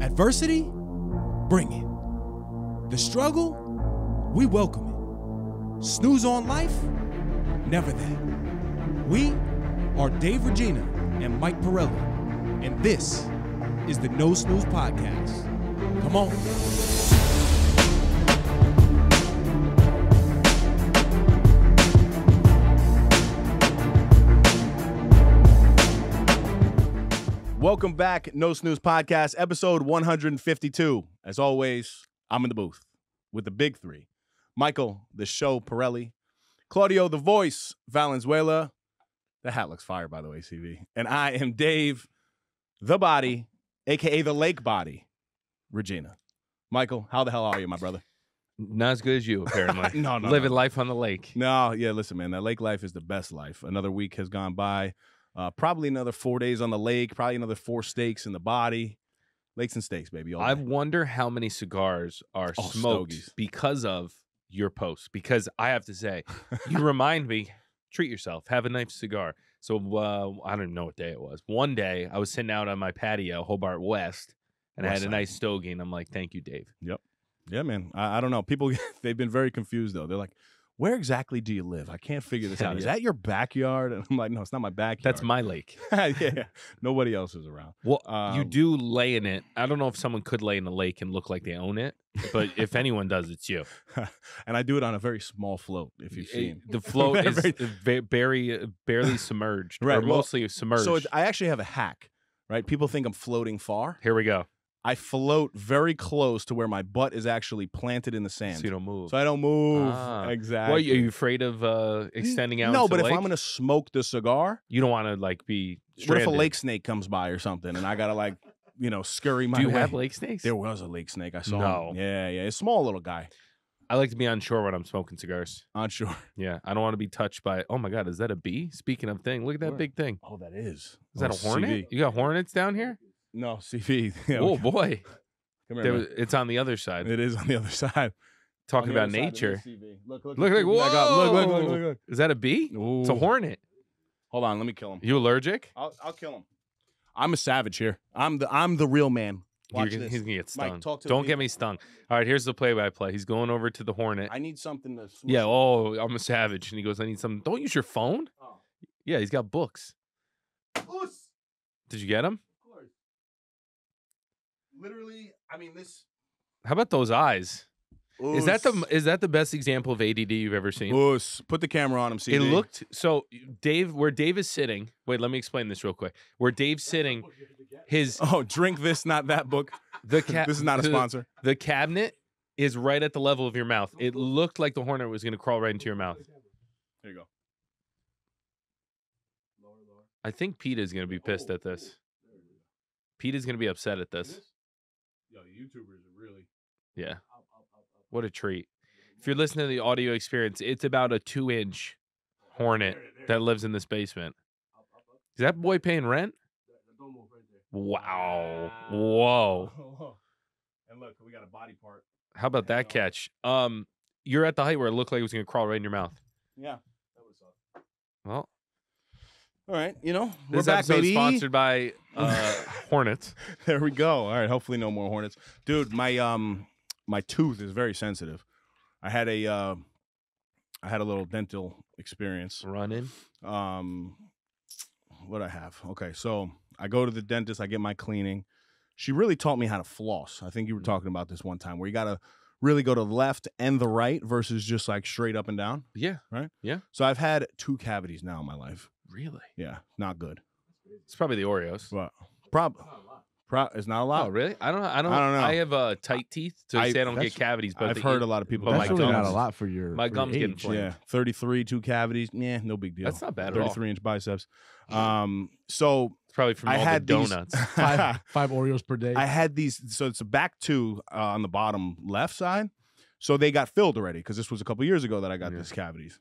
Adversity, bring it. The struggle, we welcome it. Snooze on life, never that. We are Dave Regina and Mike Pirelli, and this is the No Snooze Podcast. Come on. Welcome back, No Snooze Podcast, episode 152. As always, I'm in the booth with the big three Michael, the show, Pirelli, Claudio, the voice, Valenzuela. The hat looks fire, by the way, CV. And I am Dave, the body, aka the lake body, Regina. Michael, how the hell are you, my brother? Not as good as you, apparently. No, no, Living no. life on the lake. No, yeah, listen, man, that lake life is the best life. Another week has gone by. Uh, probably another four days on the lake, probably another four steaks in the body. Lakes and steaks, baby. I wonder how many cigars are Oh, smoked stogies. because of your post. Because I have to say, you remind me, treat yourself, have a nice cigar. So uh, I don't know what day it was. One day I was sitting out on my patio, Hobart West, and I West had a nice stogie, and I'm like, "Thank you, Dave." Yep. Yeah, man. I, I don't know. People they've been very confused though. They're like, "Where exactly do you live? I can't figure this out. Is yeah. that your backyard?" And I'm like, "No, it's not my backyard. That's my lake. yeah. Nobody else is around." Well, you Um, do lay in it. I don't know if someone could lay in a lake and look like they own it, but if anyone does, it's you. and I do it on a very small float. If you've seen the float is Very- ve- very barely submerged, Right, or well, mostly submerged. So I actually have a hack. Right? People think I'm floating far. Here we go. I float very close to where my butt is actually planted in the sand, So you don't move. so I don't move. Ah. Exactly. Well, are you afraid of uh, extending out? No, but if lake? I'm gonna smoke the cigar, you don't want to like be. what if a lake snake comes by or something, and I gotta like, you know, scurry my Do you way? have lake snakes? There was a lake snake. I saw. No. Him. Yeah, yeah. A small little guy. I like to be on shore when I'm smoking cigars. On shore. Yeah, I don't want to be touched by. Oh my god, is that a bee? Speaking of thing, look at that Where? big thing. Oh, that is. Is that Oh, a hornet? CV. You got hornets down here? No, CV. Yeah, oh we- boy, come here. There was- it's on the other side. It is on the other side. Talking about other side of nature. Look, look, Look, look, look. Look, look, look, whoa. look, look. Is that a bee? It's a hornet. Hold on, let me kill him. You allergic? I'll, I'll kill him. I'm a savage here. I'm the I'm the real man. You're Watch gonna- this. he's gonna get stung. Mike, talk to the Don't get me stung. All right, here's the play-by-play. He's going over to the hornet. I need something to. smush Yeah, oh, I'm a savage. And he goes, I need some. Don't use your phone. Oh. Yeah, he's got books. Oos! Did you get him? Of course. Literally, I mean this. How about those eyes? Is that the is that the best example of ADD you've ever seen? Oos. Put the camera on him. CV. It looked so. Dave, where Dave is sitting. Wait, let me explain this real quick. Where Dave's sitting, his Oh, drink this, not that book. the ca- this is not a sponsor. The cabinet is right at the level of your mouth. It looked like the hornet was going to crawl right into your mouth. There you go. I think Pete is going to be pissed at this. Pete is going to be upset at this. Yo, YouTubers really. Yeah. What a treat. If you're listening to the audio experience, it's about a two inch hornet that lives in this basement. Is that boy paying rent? Wow. Whoa. And look, we got a body part. How about that catch? Um, you're at the height where it looked like it was gonna crawl right in your mouth. Yeah. Well, All right, you know, we're this back, episode baby. sponsored by uh, Hornets. There we go. All right, hopefully no more hornets, dude. My um, my tooth is very sensitive. I had a uh, I had a little dental experience. Running. um what I have. Okay, so I go to the dentist, I get my cleaning. She really taught me how to floss. I think you were talking about this one time where you got to really go to the left and the right versus just like straight up and down. Yeah. Right? Yeah. So I've had two cavities now in my life. Really? Yeah, not good. It's probably the Oreos. But prob pro it's not a lot. Oh, really? I don't. I don't. I don't know. I have uh, tight teeth, so I- say I don't get cavities. But I've the- heard a lot of people but That's my really not gums- a lot for your my for gums your getting age. inflamed. Yeah, 33 two cavities. Yeah, no big deal. That's not bad at all. 33 inch biceps. Um so It's probably from I all had the these- donuts. Five five Oreos per day. I had these, so it's a back two uh, on the bottom left side. So they got filled already because this was a couple years ago that I got Yeah. these cavities.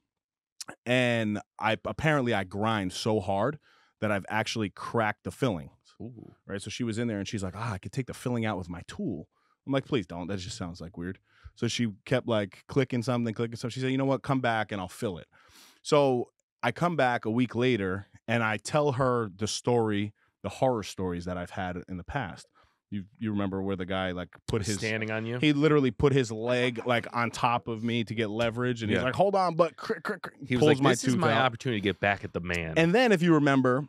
And I apparently I grind so hard that I've actually cracked the filling. Ooh. Right. So she was in there and she's like, ah, I could take the filling out with my tool. I'm like, please don't. That just sounds like weird. So she kept like clicking something, clicking something. She said, you know what? Come back and I'll fill it. So I come back a week later and I tell her the story, the horror stories that I've had in the past. You you remember where the guy like put his standing on you. he literally put his leg like on top of me to get leverage, and he's like, "Hold on," but crick, crick, crick, He was pulls like, my "This is my out. opportunity to get back at the man." And then, if you remember,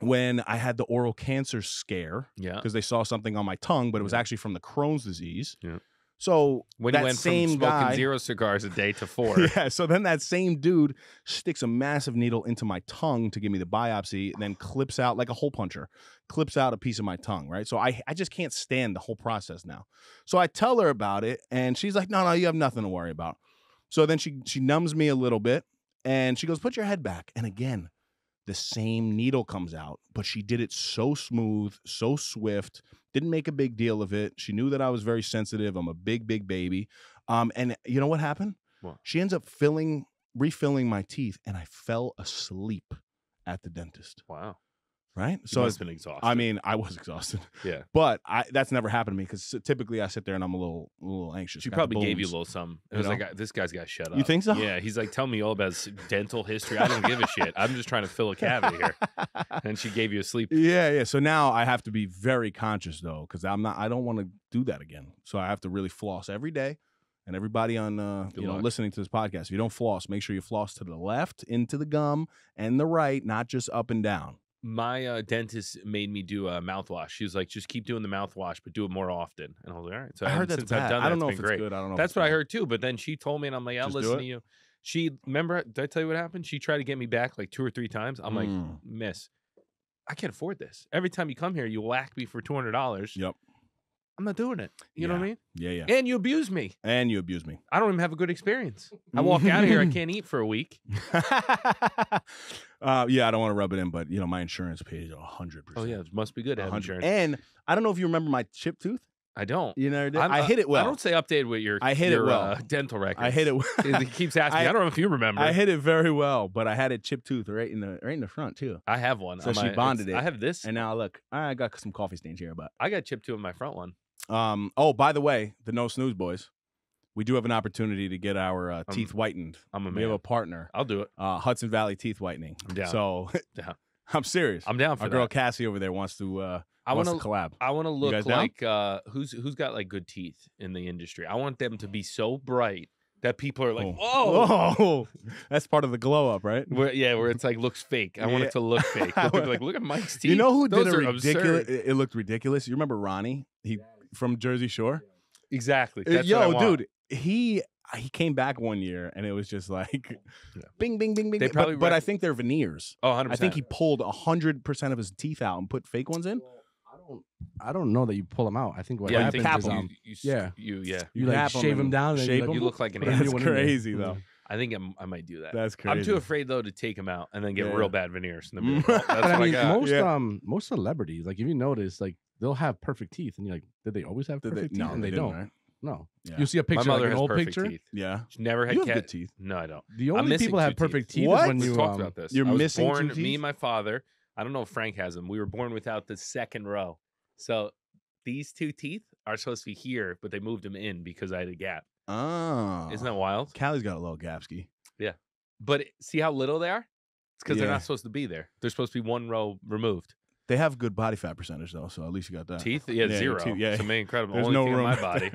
when I had the oral cancer scare yeah, because they saw something on my tongue, but it was Yeah. actually from the Crohn's disease. Yeah. So when that you went same from smoking guy, zero cigars a day to four. yeah. So then that same dude sticks a massive needle into my tongue to give me the biopsy, and then clips out like a hole puncher, clips out a piece of my tongue. Right. So I I just can't stand the whole process now. So I tell her about it, and she's like, "No, no, you have nothing to worry about." So then she she numbs me a little bit, and she goes, "Put your head back." And again, the same needle comes out, but she did it so smooth, so swift. Didn't make a big deal of it. She knew that I was very sensitive. I'm a big, big baby. Um, and you know what happened? What? She ends up filling, refilling my teeth, and I fell asleep at the dentist. Wow. Right. So have been exhausted. I mean, I was exhausted. Yeah. But I that's never happened to me because typically I sit there and I'm a little, a little anxious. she got the probably gave you a little something. It You was know? like, "Uh, this guy's got to shut up. You think so? Yeah. He's like, tell me all about his dental history. I don't give a shit. I'm just trying to fill a cavity here. And she gave you a sleep. Yeah, yeah. So now I have to be very conscious though, because I'm not. I don't want to do that again. So I have to really floss every day. And everybody on, uh, Good you know, luck. listening to this podcast, if you don't floss, make sure you floss to the left, into the gum, and the right, not just up and down. My uh, dentist made me do a mouthwash. She was like, just keep doing the mouthwash, but do it more often. And I was like, all right. So I heard that's bad. I've done that, I don't know if it's great. good. I don't know. That's what I heard too. But then she told me, and I'm like, yeah, Just listen to you. She remember? Did I tell you what happened? She tried to get me back like two or three times. I'm like, Mm. Miss, I can't afford this. Every time you come here, you whack me for two hundred dollars. Yep. I'm not doing it. You know what I mean? Yeah, yeah. And you abuse me. And you abuse me. I don't even have a good experience. I walk out of here, I can't eat for a week. uh, yeah, I don't want to rub it in, but you know, my insurance pays a hundred Oh percent. Oh, yeah, it must be good to have 100. insurance. And I don't know if you remember my chip tooth. I don't. You never did. I'm- I hit it well. I don't say updated with your. I hit it your, well. Uh, dental records. I hit it. Well. he keeps asking. I- I, don't know if you remember. I hit it very well, but I had a chip tooth right in the right in the front too. I have one. So she my- bonded it, I have this. And now look, I got some coffee stains here, but I got chip two in my front one. Um. Oh, by the way, the no snooze boys, we do have an opportunity to get our uh, teeth whitened. I'm a We have a partner, I'll do it. uh, Hudson Valley Teeth Whitening. I'm down. So Down. I'm serious. I'm down for Our girl. Cassie over there wants to uh, I wants want to to. collab. I want to look down? like uh, who's who's got like good teeth in the industry. I want them to be so bright that people are like, Oh. That's part of the glow up, right? Where, yeah, where it's like looks fake. I want Yeah. it to look fake. Be like, "Look at Mike's teeth." You know who Those did a are ridiculous? absurd. It, it looked ridiculous. You remember Ronnie? He from Jersey Shore. Exactly. Uh, That's what I Yo, want. dude, he he came back one year and it was just like, Yeah. bing, bing, bing, bing. They probably but, but I think they're veneers. Oh, 100%. I think he pulled hundred percent of his teeth out and put fake ones in. I don't. I don't know that you pull them out. I think what yeah, I happens think cap is 'em. um, you, you, yeah. you, yeah. you, You like shave and them down and then shape you, like, 'em? You look like an put a new That's one in there. crazy though. I think I'm, I might do that. That's crazy. I'm too afraid though to take him out and then get Yeah. real bad veneers. And then be Mm. like, "Oh, that's But I what mean, I got. most Yeah. um most celebrities, like if you notice, like they'll have perfect teeth, and you're like, did they always have Did they- perfect teeth? no, and they, didn't, don't. right? No, Yeah. you see a My picture, mother like an has old perfect picture. teeth. Yeah. She never had You have cat. good teeth. No, I don't. The I'm only missing people that have two teeth. perfect teeth What? is when We you talked um, about this. you're I was missing two born. Me and my father. I don't know if Frank has them. We were born without the second row. So these two teeth are supposed to be here, but they moved them in because I had a gap. Oh, Isn't that wild? Callie's got a little gapski. But it- see how little they are? It's because they're Yeah. not supposed to be there. They're supposed to be one row removed. They have good body fat percentage though, so at least you got that. Teeth, yeah, Yeah, zero. teeth, yeah. It's amazing, incredible. There's Only no room in my body.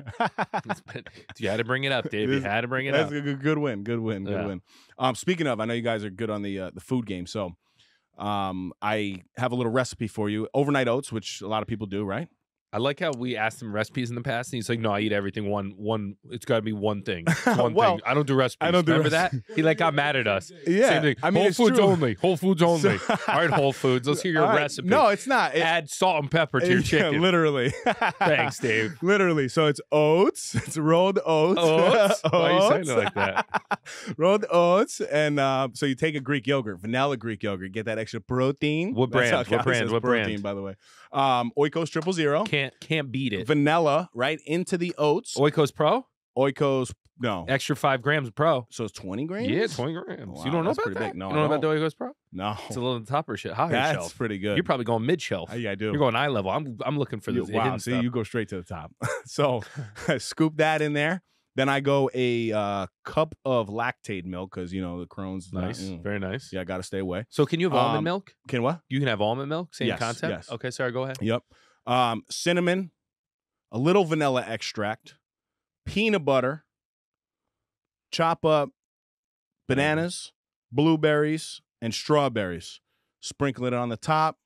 You had to bring it up, Dave. You had to bring it That's up. That's a good, good win. Good win. Good Yeah. win. Um, speaking of, I know you guys are good on the uh, the food game, so um, I have a little recipe for you: overnight oats, which a lot of people do, right? I like how we asked him recipes in the past, and he's like, "No, I eat everything one one. It's got to be one thing. It's One Well, thing. I don't do recipes. I don't do Remember recipes. that? He like got mad at us. Yeah, Same thing. I mean, Whole Foods true. only. Whole Foods only. All right, Whole Foods. Let's hear your right. recipe. No, it's not. It- add salt and pepper to your yeah, chicken. literally. Thanks, Dave. Literally. So it's oats. It's rolled oats. Oats? Why are you saying Oats. it like that? rolled oats, and uh, so you take a Greek yogurt, vanilla Greek yogurt, get that extra protein. What brand? What brand? What protein, brand? By the way, um, Oikos triple zero. Can't can't beat it. Vanilla right into the oats. Oikos Pro, Oikos no. extra five grams of Pro. So it's twenty grams. Yeah, twenty grams. Wow, you don't know about that? big. No, you I don't know about the Oikos Pro? No, It's a little topper shit, higher that's shelf. pretty good. You're probably going mid shelf. Uh, yeah, I do. You're going eye level. I'm I'm looking for this. wow. See, stuff. you go straight to the top. so scoop that in there. Then I go a uh, cup of Lactaid milk because you know the Crohn's. not- nice, mm. very nice. yeah, I got to stay away. So can you have almond Um, milk? Can what? You can have almond milk. Same yes, concept. yes. Okay, sorry. Go ahead. Yep. Um, cinnamon, a little vanilla extract, peanut butter, chop up bananas, blueberries, and strawberries. Sprinkle it on the top,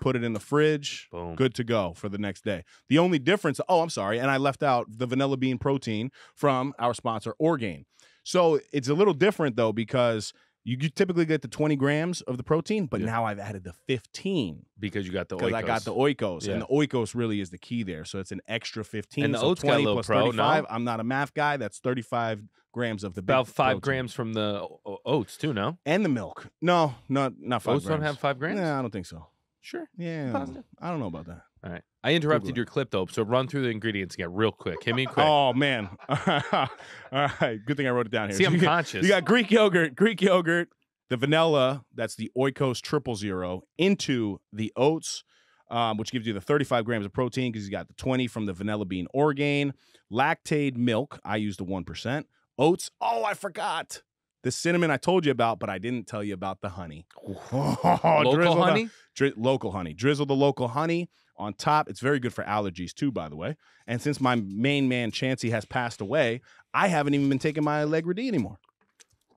put it in the fridge. Boom. Good to go for the next day. The only difference, oh, I'm sorry, and I left out the vanilla bean protein from our sponsor, Orgain. So it's a little different though because you you typically get the 20 grams of the protein, but Yeah. now I've added the 15 because you got the because I got the oikos, Yeah. and the oikos really is the key there. So it's an extra 15. And the so oats got a 20 little plus pro, no? 35. I'm not a math guy. That's 35 grams of the about five protein. grams from the oats too. No, and the milk. No, not not five. oats don't grams. have five grams. Yeah, I don't think so. Sure. Yeah, Positive? I don't know about that. All right. I interrupted Google your clip though, so run through the ingredients again real quick. Hit me quick. Oh man! All right, good thing I wrote it down here. See, I'm you got- conscious. You got Greek yogurt, Greek yogurt, the vanilla. That's the Oikos Triple Zero into the oats, um, which gives you the 35 grams of protein because you got the 20 from the vanilla bean Orgain, Lactaid milk. I use the one percent. Oats. Oh, I forgot the cinnamon I told you about, but I didn't tell you about the honey. Local drizzle the- honey. Dri- local honey. Drizzle the local honey on top. It's very good for allergies too, by the way. And since my main man Chansey has passed away, I haven't even been taking my Allegra D anymore.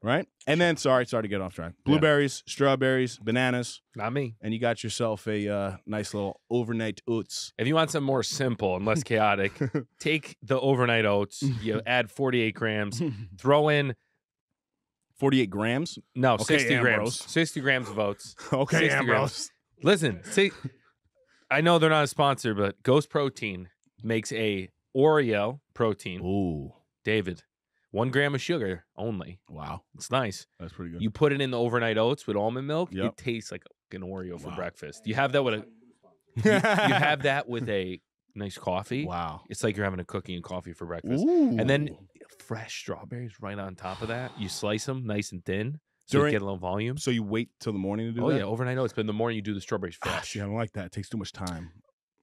Right? And then, sorry, sorry to get off track. Blueberries, strawberries, bananas, Not me. and you got yourself a uh, nice little overnight oats. If you want something more simple and less chaotic, take the overnight oats. You add 48 grams. Throw in 48 grams. no Okay, 60 Ambrose. grams. 60 grams of oats. Okay, 60 grams. Ambrose. Listen, see, I know they're not a sponsor, but Ghost Protein makes a Oreo protein. Ooh, David, one gram of sugar only. wow. It's nice. That's pretty good. You put it in the overnight oats with almond milk. Yep. It tastes like an Oreo for Wow. breakfast. You have that with a you, you have that with a nice coffee. Wow. It's like you're having a cookie and coffee for breakfast. Ooh. And then fresh strawberries right on top of that. You slice them nice and thin so During- you get a little volume. So you wait till the morning to do Oh that? yeah, overnight oats. But in the morning you do the strawberries Ah, fresh. see, I don't like that. It takes too much time.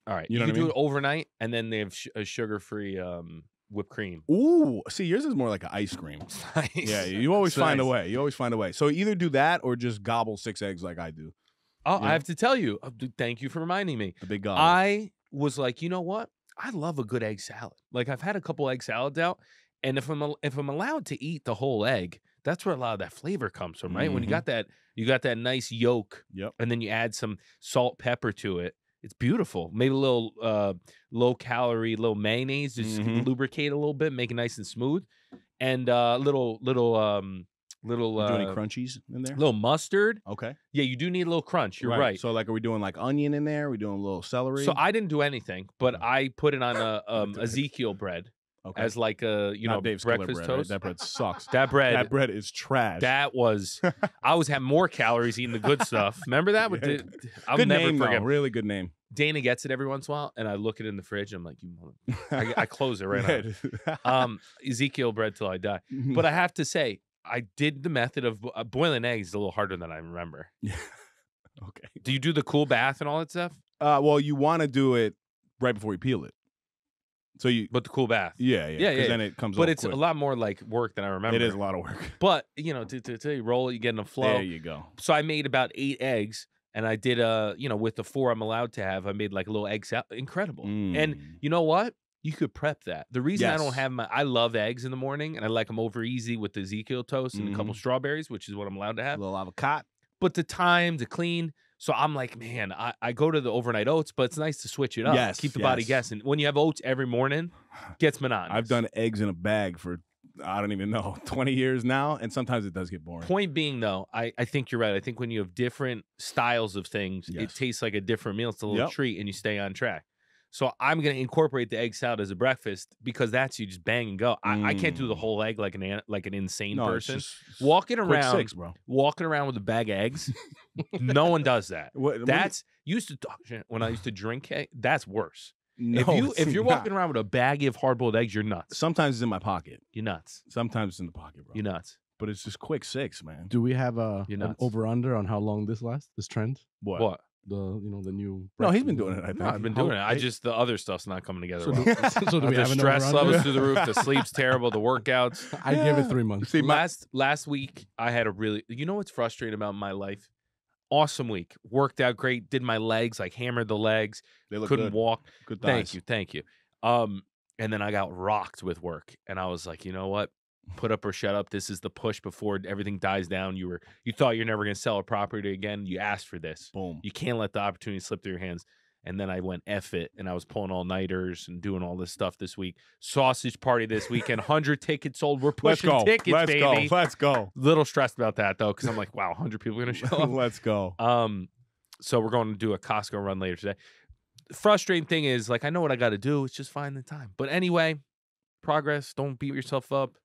All right, You you, know can do mean? it overnight, and then they have sh- a sugar-free um, whipped cream. Ooh, see, yours is more like an ice cream. Nice. Yeah, you always It's find a way. You always find a way. So either do that or just gobble six eggs like I do. Oh, Yeah. I have to tell you. uh, Thank you for reminding me. The big gobble. I was like, you know what? I love a good egg salad. Like I've had a couple egg salads out, and if I'm if I'm allowed to eat the whole egg, that's where a lot of that flavor comes from, right? When you Mhm. got that, you got that nice yolk, Yep. and then you add some salt, pepper to it. It's beautiful. Maybe a little uh, low calorie, little mayonnaise, just Mhm. lubricate a little bit, make it nice and smooth, and uh, little little um, little You do any uh, crunchies in there? little mustard. Okay. Yeah, you do need a little crunch. You're right. So like, are we doing like onion in there? Are we doing a little celery? So I didn't do anything, but Mm. I put it on a um. Ezekiel bread okay. as like a you Not know Dave's breakfast bread, right? toast. That bread sucks. That bread, that bread is trash. that was. I was having more calories eating the good stuff. Remember that? With Yeah. the, I'll good never name, forget. though. Really good name. Dana gets it every once in a while, and I look it in the fridge. I'm like, you. I, I close it right on. Um, Ezekiel bread till I die. But I have to say, I did the method of uh, boiling eggs a little harder than I remember. Yeah. okay. Do you do the cool bath and all that stuff? Uh, well, you want to do it right before you peel it. So you, But the cool bath. yeah, yeah, Yeah, because yeah, then it comes. But it's quick. a lot more like work than I remember. It is a lot of work. But you know, to, to, to roll it, you get in a flow. There you go. so I made about eight eggs, and I did uh, you know, with the four I'm allowed to have, I made like a little egg salad. Incredible. And Mm. you know what? You could prep that. The reason I don't have my, I love eggs in the morning, and I like them over easy with the Ezekiel toast and a couple Mhm. strawberries, which is what I'm allowed to have. a little avocado. But the time to clean. So I'm like, man, I, I go to the overnight oats, but it's nice to switch it up. Yes, Keep the body guessing. When you have oats every morning, gets monotonous. I've done eggs in a bag for I don't even know twenty years now, and sometimes it does get boring. Point being, though, I, I think you're right. I think when you have different styles of things, Yes. it tastes like a different meal. It's a little Yep. treat, and you stay on track. So I'm gonna incorporate the egg salad as a breakfast because that's you just bang and go. I, I can't do the Mm. whole egg like an an- like an insane no, it's person. just walking around, six, bro. walking around with a bag of eggs. no one does that. What, what do you- That's used to talk when I used to drink. egg, That's worse. no, if you if you're not. walking around with a bag of hard boiled eggs, you're nuts. sometimes it's in my pocket. You're nuts. Sometimes it's in the pocket, bro. You're nuts. but it's just quick six, man. Do we have a You're an over under on how long this lasts? This trend, What? What? The you know the new. No, he's been doing it. I think. No, I've been How- doing it. I I- just the other stuff's not coming together. So well. do, so do we the have stress levels through the roof. The sleep's terrible. The workouts. I give it three months. See, my, last last week, I had a really. You know what's frustrating about my life? awesome week. Worked out great. Did my legs, like hammered the legs. They look couldn't good. walk. Good thighs. Thank you, thank you. Um, and then I got rocked with work, and I was like, you know what? Put up or shut up. This is the push before everything dies down. You were you thought you're never gonna sell a property again. You asked for this. Boom. You can't let the opportunity slip through your hands. And then I went F it and I was pulling all nighters and doing all this stuff this week. Sausage party this weekend. 100 tickets sold. We're Let's pushing go. tickets, Let's baby. go. Let's go. Little stressed about that though, because I'm like, wow, 100 people are going to show up. Let's go. Um, so we're going to do a Costco run later today. The frustrating thing is, like, I know what I got to do. It's just find the time. But anyway, progress. Don't beat yourself up.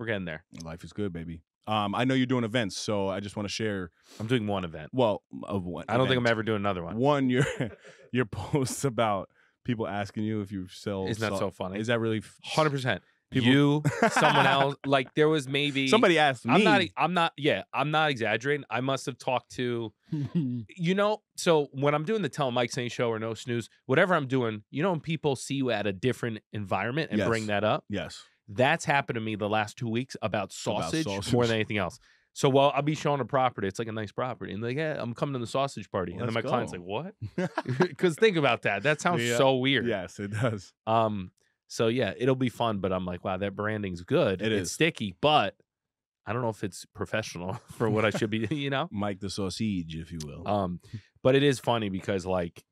We're getting there. Life is good, baby. Um, I know you're doing events, so I just want to share. I'm doing one event. Well, of one. I don't think I'm ever doing another one. One, your your posts about people asking you if you sell. Isn't that so funny? Is that really Hundred percent. People- You, someone else. Like there was maybe Somebody asked me. I'm not. I'm not. Yeah, I'm not exaggerating. I must have talked to. You know, so when I'm doing the Tell Mike Saint show or No Snooze, whatever I'm doing, you know, when people see you at a different environment and Yes. bring that up, yes. That's happened to me the last two weeks about sausage, more sausage. than anything else. So while I'll be showing a property, it's like a nice property, and like, yeah, I'm coming to the sausage party, and then my Let's client's go. like, what? Because think about that. That sounds Yeah. so weird. Yes, it does. Um. So yeah, it'll be fun, but I'm like, wow, that branding's good. It it's is. sticky, but I don't know if it's professional for what I should be. You know. Mike the sausage, if you will. Um, but it is funny because like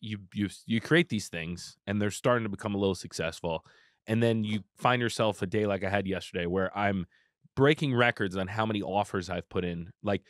you you you create these things and they're starting to become a little successful, and then you find yourself a day like I had yesterday where I'm breaking records on how many offers I've put in. Like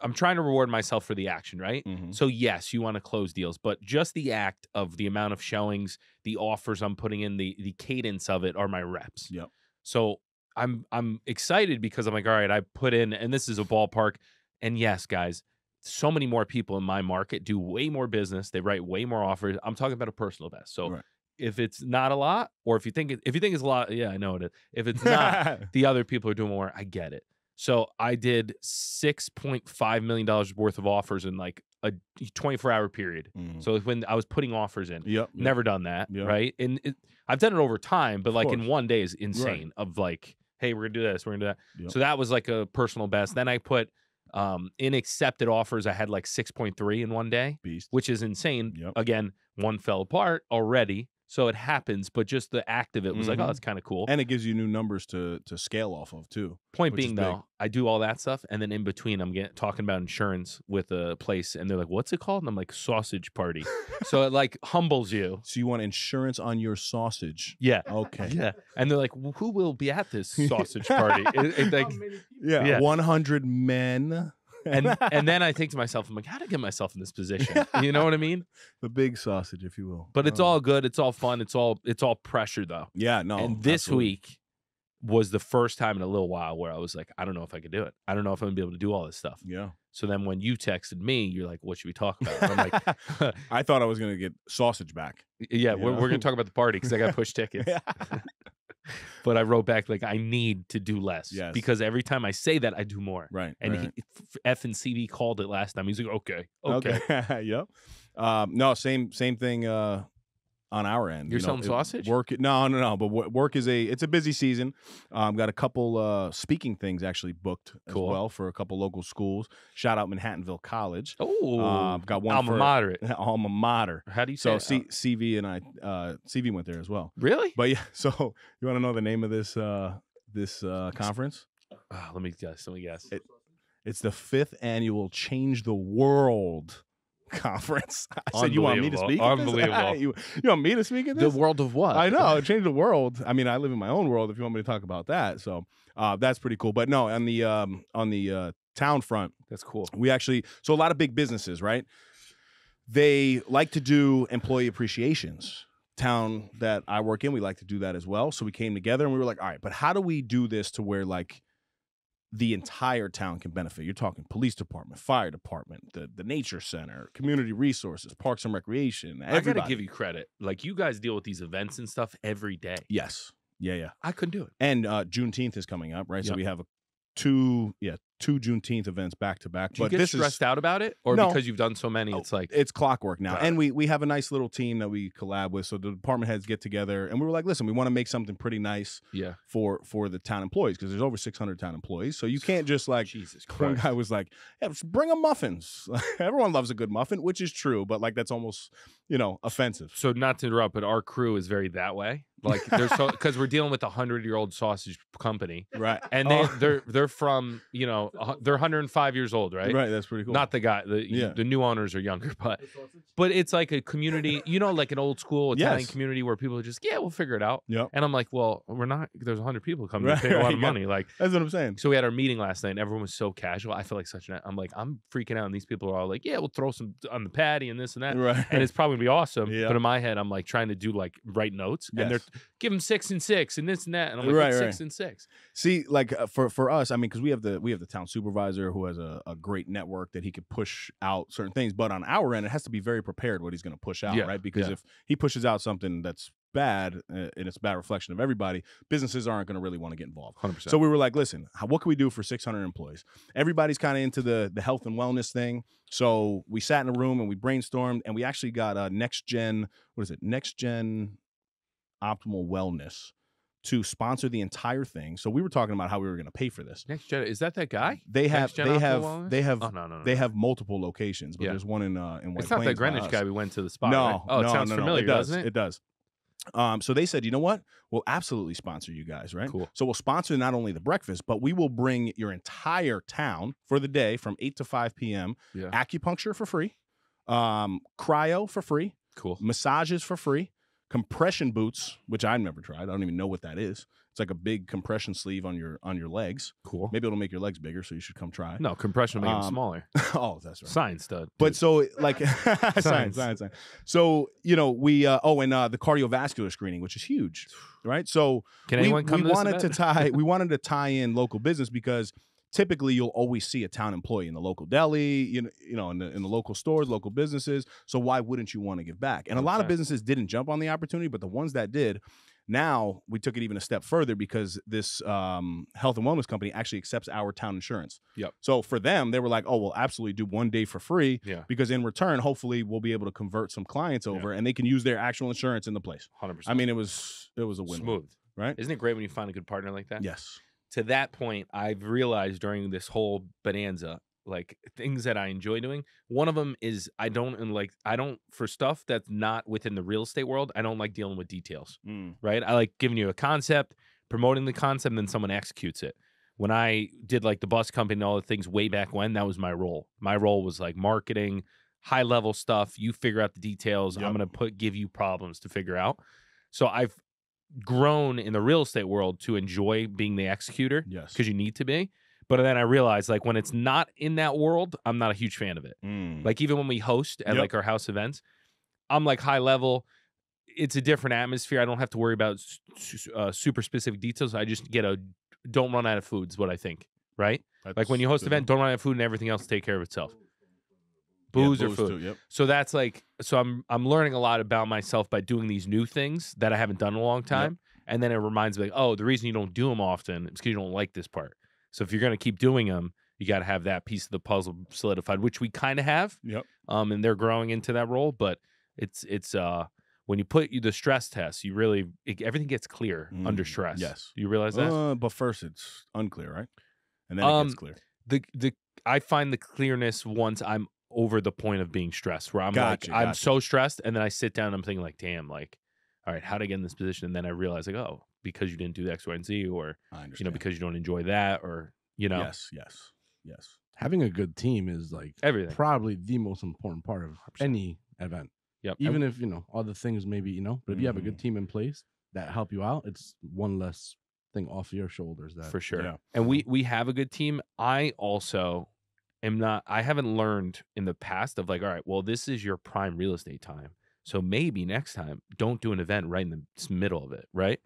I'm trying to reward myself for the action, right? Mhm. So yes, you want to close deals, but just the act of the amount of showings, the offers I'm putting in, the the cadence of it are my reps. Yep. So I'm I'm excited because I'm like, all right, I put in, and this is a ballpark. And yes, guys, so many more people in my market do way more business. They write way more offers. I'm talking about a personal best. So Right. If it's not a lot, or if you think it, if you think it's a lot, yeah, I know it is. If it's not, the other people are doing more. I get it. So I did six point five million dollars worth of offers in like a 24 hour period. Mhm. So when I was putting offers in, Yep. yep. never done that, Yeah. right? And it, I've done it over time, but like in one day is insane. Of like, hey, we're gonna do this, we're gonna do that. Yep. So that was like a personal best. Then I put um in accepted offers, I had like 6.3 in one day, Beast. which is insane. Yep. Again, one fell apart already. So it happens, but just the act of it was like, oh, that's mm-hmm. kind of cool. And it gives you new numbers to to scale off of too. Point which is being, big. though, I do all that stuff, and then in between, I'm getting talking about insurance with a place, and they're like, "What's it called?" And I'm like, "Sausage Party." so it like humbles you. So you want insurance on your sausage? Yeah, Okay. yeah. And they're like, "Who will be at this sausage party?" It- it, like, Yeah. Yeah. One hundred men. And and then I think to myself, I'm like, "How to get myself in this position?" You know what I mean? the big sausage, if you will. But it's Oh. all um, good. It's all fun. It's all it's all pressure though. Yeah. No. and this absolutely. week was the first time in a little while where I was like, I don't know if I could do it. I don't know if I'm gonna be able to do all this stuff. Yeah. So then when you texted me, you're like, "What should we talk about?" I'm like, I thought I was gonna get sausage back. Yeah, we're, Yeah. we're gonna talk about the party because I got push tickets. But I wrote back like I need to do less Yes. because every time I say that, I do more. right. And right. he, F and CV called it last time. He's like, okay, okay. Okay. yep. Um, no, same same thing uh, on our end. You're you know, selling sausage? Work. No, no, no. But work is a it's a busy season. Um, got a couple uh, speaking things actually booked as well for a couple local schools. Shout out Manhattanville College. Oh, Um, got one alma for mater. alma mater. How do you say? So? C- CV and I uh, CV went there as well. really? But yeah, so you want to know the name of this uh, this uh, conference? Ah, let me guess. Let me guess. It- It's the fifth annual Change the World conference. I said, "You want me to speak? at this?" Unbelievable. you, you want me to speak at The world of what? I know, change the world. I mean, I live in my own world. If you want me to talk about that, so uh, that's pretty cool. But no, on the um, on the uh, town front, That's cool. we actually so a lot of big businesses, right? They like to do employee appreciations. Town that I work in, we like to do that as well. So we came together and we were like, all right, but how do we do this to where like the entire town can benefit? You're talking police department, fire department, the the nature center, community resources, parks and recreation. I gotta give you credit. Like you guys deal with these events and stuff every day. yes, yeah, yeah. I couldn't do it. And uh, Juneteenth is coming up, right? So we have a two, yeah, two Juneteenth events back to back. Do you But get this stressed is out about it, or No. because you've done so many, Oh, it's like it's clockwork now, and we we have a nice little team that we collab with. So the department heads get together, and we were like, listen, we want to make something pretty nice yeah, for for the town employees because there's over 600 town employees. So you can't just like Jesus one Christ. guy was like, yeah, bring them muffins. Everyone loves a good muffin, which is true, but like that's almost you know offensive. So not to interrupt, but our crew is very that way. Like they're so because we're dealing with a hundred year old sausage company, Right. and they Oh, they're they're from you know they're 105 years old, right? right. That's pretty cool. Not the guy. The Yeah. the new owners are younger, but but it's like a community, you know, like an old school Italian Yes. community where people are just yeah, we'll figure it out. Yep. And I'm like, well, we're not. There's 100 people coming Right, to pay a lot right, of yeah. money. Like, That's what I'm saying. so we had our meeting last night, and everyone was so casual. I feel like such an. I'm like, I'm freaking out, and these people are all like, yeah, we'll throw some on the patty and this and that. Right. And it's probably gonna be awesome. Yeah. But in my head, I'm like trying to do like write notes, and they're Yes. Give him six and six and this and that, and I'm like, Right, "What's right. six and six. See, like uh, for for us, I mean, because we have the we have the town supervisor who has a, a great network that he could push out certain things, but on our end, it has to be very prepared what he's going to push out, Yeah, right? Because yeah. if he pushes out something that's bad uh, and it's a bad reflection of everybody, businesses aren't going to really want to get involved. 100. percent So we were like, listen, how, what can we do for 600 employees? Everybody's kind of into the the health and wellness thing. So we sat in a room and we brainstormed, and we actually got a next gen. What is it? Next gen optimal wellness to sponsor the entire thing. So we were talking about how we were going to pay for this. Next Gen is that that guy? They have they have they have Oh no no no. they have multiple locations, but Yeah. there's one in uh in White It's not Plains that by Greenwich guy we went to the spot. No, right? Oh, it sounds familiar, It does. doesn't it? does. Um, so they said, you know what? We'll absolutely sponsor you guys, right? Cool. So we'll sponsor not only the breakfast, but we will bring your entire town for the day from eight to five p.m. Yeah. Acupuncture for free, um, cryo for free, Cool. massages for free, compression boots, which I've never tried. I don't even know what that is. It's like a big compression sleeve on your on your legs. Cool. Maybe it'll make your legs bigger, so you should come try. No compression will make him Um, smaller. oh, that's right. Science stud. But so like science, Science. science, science. So you know we uh, oh and uh, the cardiovascular screening, which is huge, right? So can we, anyone come we to this wanted to event? tie we wanted to tie in local business because typically you'll always see a town employee in the local deli, you know, you know, in the in the local stores, local businesses. So why wouldn't you want to give back? And a lot of businesses didn't jump on the opportunity, but the ones that did. Now we took it even a step further because this um, health and wellness company actually accepts our town insurance. Yep. So for them, they were like, "Oh, we'll absolutely do one day for free." Yeah. because in return, hopefully, we'll be able to convert some clients over, and they can use their actual insurance in the place. Hundred percent. I mean, it was it was a win. smooth. right? Isn't it great when you find a good partner like that? Yes. To that point, I've realized during this whole bonanza, like things that I enjoy doing. One of them is I don't and like I don't for stuff that's not within the real estate world. I don't like dealing with details. Mm. Right? I like giving you a concept, promoting the concept, and then someone executes it. When I did like the bus company and all the things way back when, that was my role. My role was like marketing, high level stuff. You figure out the details. I'm gonna put give you problems to figure out. So I've grown in the real estate world to enjoy being the executor Yes. because you need to be. But then I realized like when it's not in that world, I'm not a huge fan of it. Mm. Like even when we host at Yep. like our house events, I'm like high level. It's a different atmosphere. I don't have to worry about uh, super specific details. I just get a don't run out of food is what I think. Right? Like when you host an event, don't run out of food and everything else take care of itself. Booze or food. Too, yep. So that's like so I'm I'm learning a lot about myself by doing these new things that I haven't done in a long time. And then it reminds me like, oh, the reason you don't do them often is because you don't like this part. So if you're gonna keep doing them, you got to have that piece of the puzzle solidified, which we kind of have. Yep. Um, and they're growing into that role, but it's it's uh when you put you the stress test, you really it, everything gets clear under Mm, stress. yes. you realize that Uh, but first, it's unclear, right? And then it Um, gets clear. the the I find the clearness once I'm over the point of being stressed, where I'm Gotcha, like I'm so stressed, and then I sit down and I'm thinking like, damn, like, all right, how would I get in this position? And then I realize like, oh, because you didn't do X, Y, and Z, or you know, because you don't enjoy that, or you know, yes, yes, yes. Having a good team is like everything. probably the most important part of 100%. any event. Yep. Even if you know other things, maybe you know, but if you have a good Mhm. team in place that help you out, it's one less thing off your shoulders. That for sure. Yeah. And we we have a good team. I also am not. I haven't learned in the past of like, all right, well, this is your prime real estate time. So maybe next time, don't do an event right in the middle of it, right?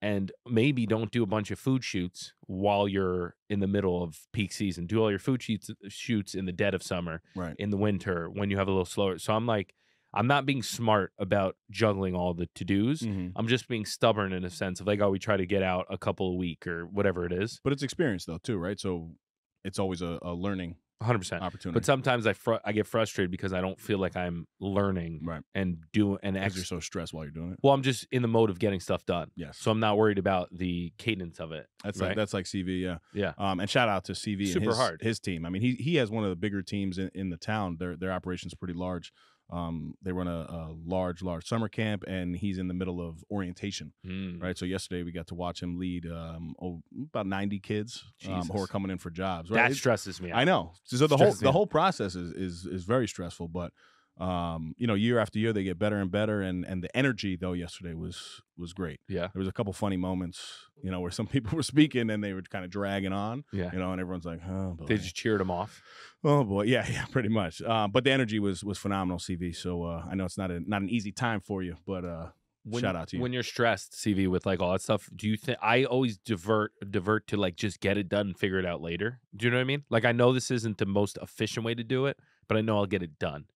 And maybe don't do a bunch of food shoots while you're in the middle of peak season. Do all your food shoots shoots in the dead of summer, Right. in the winter when you have a little slower. So I'm like, I'm not being smart about juggling all the to dos. Mhm. I'm just being stubborn in a sense of like, oh, we try to get out a couple a week or whatever it is. But it's experience though too, right? So it's always a, a learning 100. percent opportunity. But sometimes I fr- I get frustrated because I don't feel like I'm learning right, and doing and ex- you're so stressed while you're doing it. well, I'm just in the mode of getting stuff done. Yes, So I'm not worried about the cadence of it. that's right? like that's like CV. Yeah, Yeah. Um, and shout out to CV Super and his, hard. his team. I mean, he he has one of the bigger teams in, in the town. Their their operation's pretty large. Um, they run a, a large large summer camp, and he's in the middle of orientation. Mm. Right. So yesterday we got to watch him lead um, oh, about 90 kids um, who are coming in for jobs. Right. That stresses me. Out. I know. So the whole Stresses the whole process is is is very stressful, but um, you know, year after year they get better and better, and and the energy though yesterday was was great. Yeah. There was a couple funny moments, you know, where some people were speaking and they were kind of dragging on, Yeah. you know, and everyone's like, oh boy, They just cheered him off. oh boy, yeah, yeah, pretty much. Uh, but the energy was was phenomenal, CV. So uh, I know it's not a not an easy time for you, but uh, When, Shout out to you. When you're stressed, CV, with like all that stuff, do you think I always divert divert to like just get it done and figure it out later? Do you know what I mean? Like I know this isn't the most efficient way to do it, but I know I'll get it done.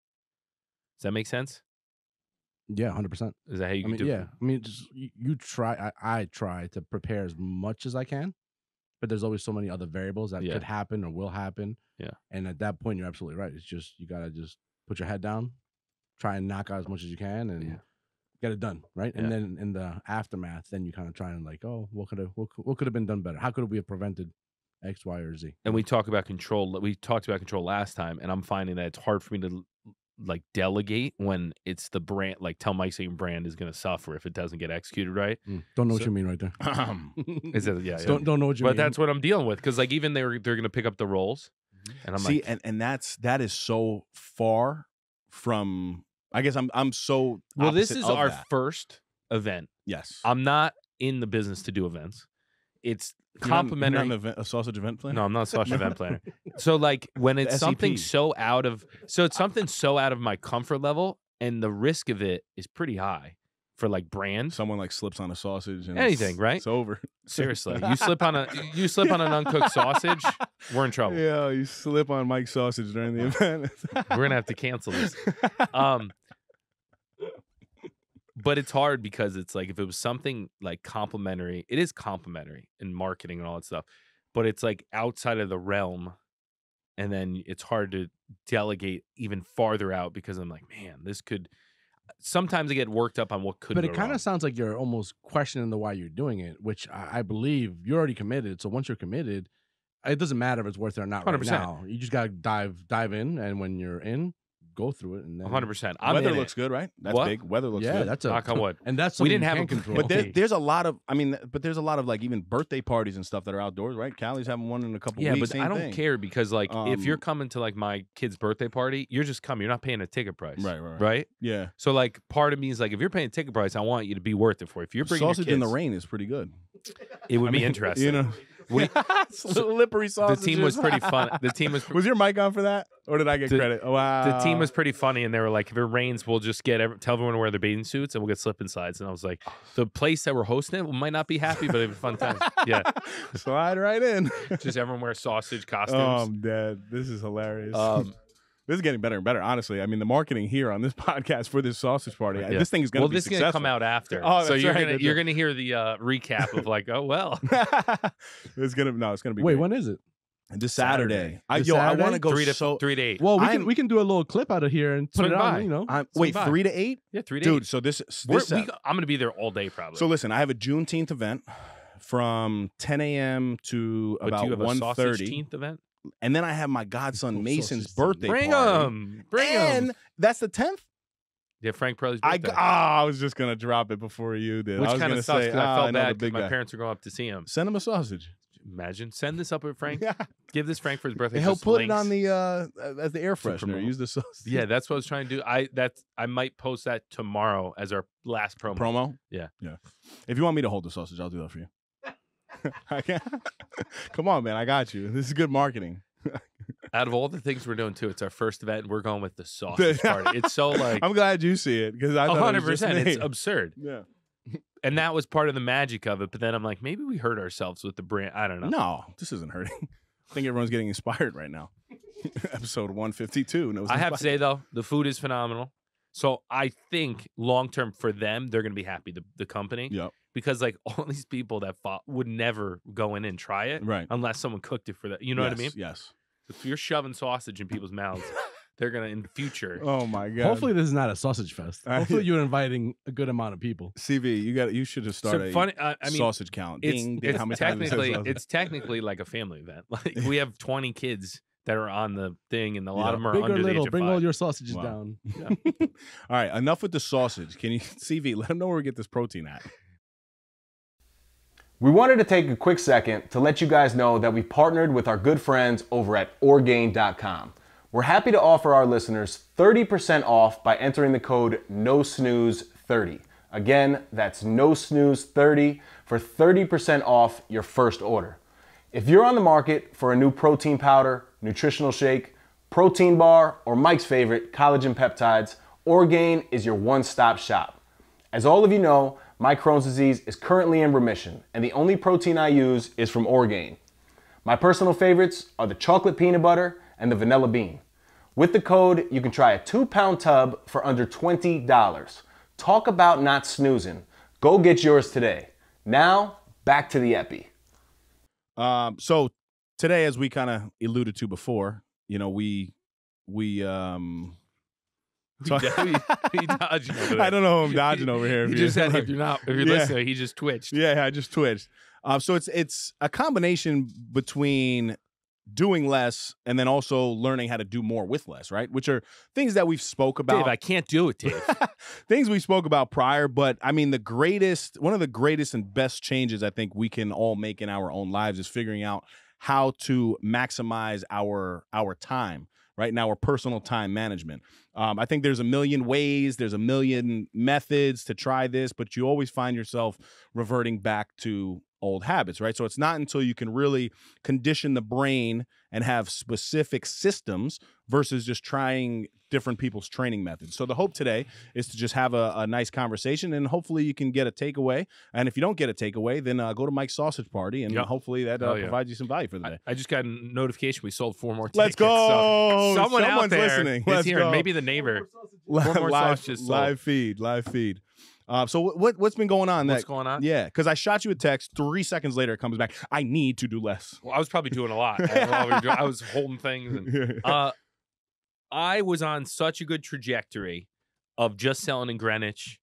Does that make sense? Yeah, hundred percent. Is that how you I can mean, do yeah. I mean, just you, you try. I, I try to prepare as much as I can, but there's always so many other variables that Yeah. could happen or will happen. Yeah. And at that point, you're absolutely right. It's just you gotta just put your head down, try and knock out as much as you can, and Yeah. get it done. Right. Yeah. And then in the aftermath, then you kind of try and like, oh, what could have what, could- what could have been done better? How could we have prevented X, Y, or Z? and we talk about control we talked about control last time and i'm finding that it's hard for me to like delegate when it's the brand like tell my same brand is going to suffer if it doesn't get executed right Mm, don't know what you mean right there. is it yeah, yeah. Don't don't know what you mean. but mean. that's what i'm dealing with because like even they're they're going to pick up the roles and i'm See, like and, and that's that is so far from. I guess I'm I'm so. well this is our that. first event yes. i'm not in the business to do events it's You're not- you're not an event, a sausage event planner. No, I'm not a social event planner. So like when it's something so out of so it's something so out of my comfort level and the risk of it is pretty high for like brand. Someone like slips on a sausage and Anything, it's, right? It's over. Seriously. You slip on a you slip on an uncooked sausage, we're in trouble. Yeah, you slip on Mike's sausage during the event. We're gonna have to cancel this. Um but it's hard because it's like if it was something like complimentary, it is complimentary in marketing and all that stuff, but it's like outside of the realm, and then it's hard to delegate even farther out because I'm like, man, this could. Sometimes I get worked up on what could. but it kind of sounds like you're almost questioning the why you're doing it, which I, I believe you're already committed. So once you're committed, it doesn't matter if it's worth it or not. Right 100%. now, you just gotta dive dive in, and when you're in, go through it, and then 100. percent I'm Weather looks it. good, right? That's What? big. Weather looks yeah, good. that's a Knock on wood. and that's We something didn't you have can a- control. but there, there's a lot of, I mean, but there's a lot of like even birthday parties and stuff that are outdoors, right? Callie's having one in a couple Yeah, weeks. Yeah, but same I don't thing. care because like if you're Um, coming to like my kid's birthday party, you're just coming. You're not paying a ticket price, Right, right, right. Right. Yeah, So like part of me is like, if you're paying a ticket price, I want you to be worth it for. If you're bringing your sausage in the rain is pretty good. it would I be mean, interesting. You know, We- slippery the team was pretty fun. The team was was your mic on for that, or did I get The- credit? Oh, wow. the team was pretty funny, and they were like, if it rains, we'll just get every, tell everyone to wear their bathing suits, and we'll get slip and slides. And I was like, the place that we're hosting it might not be happy, but it'd be a fun time. Yeah, slide right in. just everyone wear sausage oh, costumes. I'm dead. This is hilarious. Um, this is getting better and better. Honestly, I mean, the marketing here on this podcast for this sausage party, Yeah. this thing is going to well, be this is gonna come out after, Oh, so that's you're right, gonna you're gonna hear the uh, recap of like, oh well, it's gonna no, it's gonna be Wait, great. when is it? this Saturday. Saturday. I, This yo, I want to go three to so. three to eight. Well, we I'm- can we can do a little clip out of here and put it on. by. You know, I'm, wait, by. three to eight, yeah, three to dude. eight. So this, this We're- Sat- we, I'm gonna be there all day probably. So listen, I have a Juneteenth event from 10 a.m. to but do about you have a sausage 1.30. teenth event? And then I have my godson Oh, Mason's sausage birthday Bring party. them, bring and them. that's the 10th. Yeah, Frank Pirelli's I, birthday. ah, I was just gonna drop it before you did. Which kind of sucks say, because I ah, felt know bad because big my guy. parents are going up to see him. Send him a sausage. Imagine send this up with Frank. Yeah, Give this Frank for his birthday. he'll just put it on the uh as the air freshener. Use the sausage. Yeah, that's what I was trying to do. I that's I might post that tomorrow as our last promo. promo. Yeah. yeah. If you want me to hold the sausage, I'll do that for you. Come on, man. I got you. This is good marketing. Out of all the things we're doing too, it's our first event. and We're going with the sausage party. It's so like I'm glad you see it because I hundred was just percent. It's absurd, yeah. and that was part of the magic of it. But then I'm like, maybe we hurt ourselves with the brand. I don't know. No, this isn't hurting. I think everyone's getting inspired right now. Episode 152. knows I have to say though, the food is phenomenal. So I think long term for them, they're going to be happy. The the company Yep. because like all these people that fought would never go in and try it Right. unless someone cooked it for that. You know what I mean? Yes. If you're shoving sausage in people's mouths, they're gonna in the future. Oh my god. Hopefully, this is not a sausage fest. Uh, Hopefully, you're inviting a good amount of people. CV, you got you should have so started funny. I, I mean, sausage count. it's, Ding, ding, it's how many times you said technically sausage. it's technically like a family event. Like we have 20 kids that are on the thing, and a lot Yeah. of them are Big or under the little, age of bring five. all your sausages Wow. down. Yeah. All right, enough with the sausage. Can you CV? Let them know where we get this protein at. We wanted to take a quick second to let you guys know that we partnered with our good friends over at Orgain.com. We're happy to offer our listeners 30% off by entering the code NOSNOOZE30. Again, that's NOSNOOZE30 for 30% off your first order. If you're on the market for a new protein powder, nutritional shake, protein bar, or Mike's favorite, collagen peptides, Orgain is your one stop shop. As all of you know, my Crohn's disease is currently in remission, and the only protein I use is from Orgain. My personal favorites are the chocolate peanut butter and the vanilla bean. With the code, you can try a two pound tub for under $20. Talk about not snoozing. Go get yours today. Now, back to the Epi. Um, so today, as we kind of alluded to before, you know, we we um We do- we- we dodging. I don't know who I'm dodging over here. He if just said if you're not if you're Yeah. listening, he just twitched. Yeah, I just twitched. Um, so it's it's a combination between doing less and then also learning how to do more with less, right? Which are things that we've spoke about. Dave, I can't do it, Dave. things we spoke about prior, but I mean the greatest one of the greatest and best changes I think we can all make in our own lives is figuring out how to maximize our our time right now our personal time management um, i think there's a million ways there's a million methods to try this but you always find yourself reverting back to old habits right so it's not until you can really condition the brain and have specific systems versus just trying different people's training methods so the hope today is to just have a, a nice conversation and hopefully you can get a takeaway and if you don't get a takeaway then uh, go to mike's sausage party and Yeah. hopefully that uh, yeah. provides you some value for the day I, I just got a notification we sold four more tickets. Let's tickets. so go. someone out Someone's there listening. is Let's here. go. Maybe the neighbor. live, more live, sausages sold. live feed, live feed. Uh, so what, what what's been going on? What's that, going on? Yeah, because I shot you a text. Three seconds later, it comes back. I need to do less. Well, I was probably doing a lot. I was holding things. And, uh, I was on such a good trajectory of just selling in Greenwich,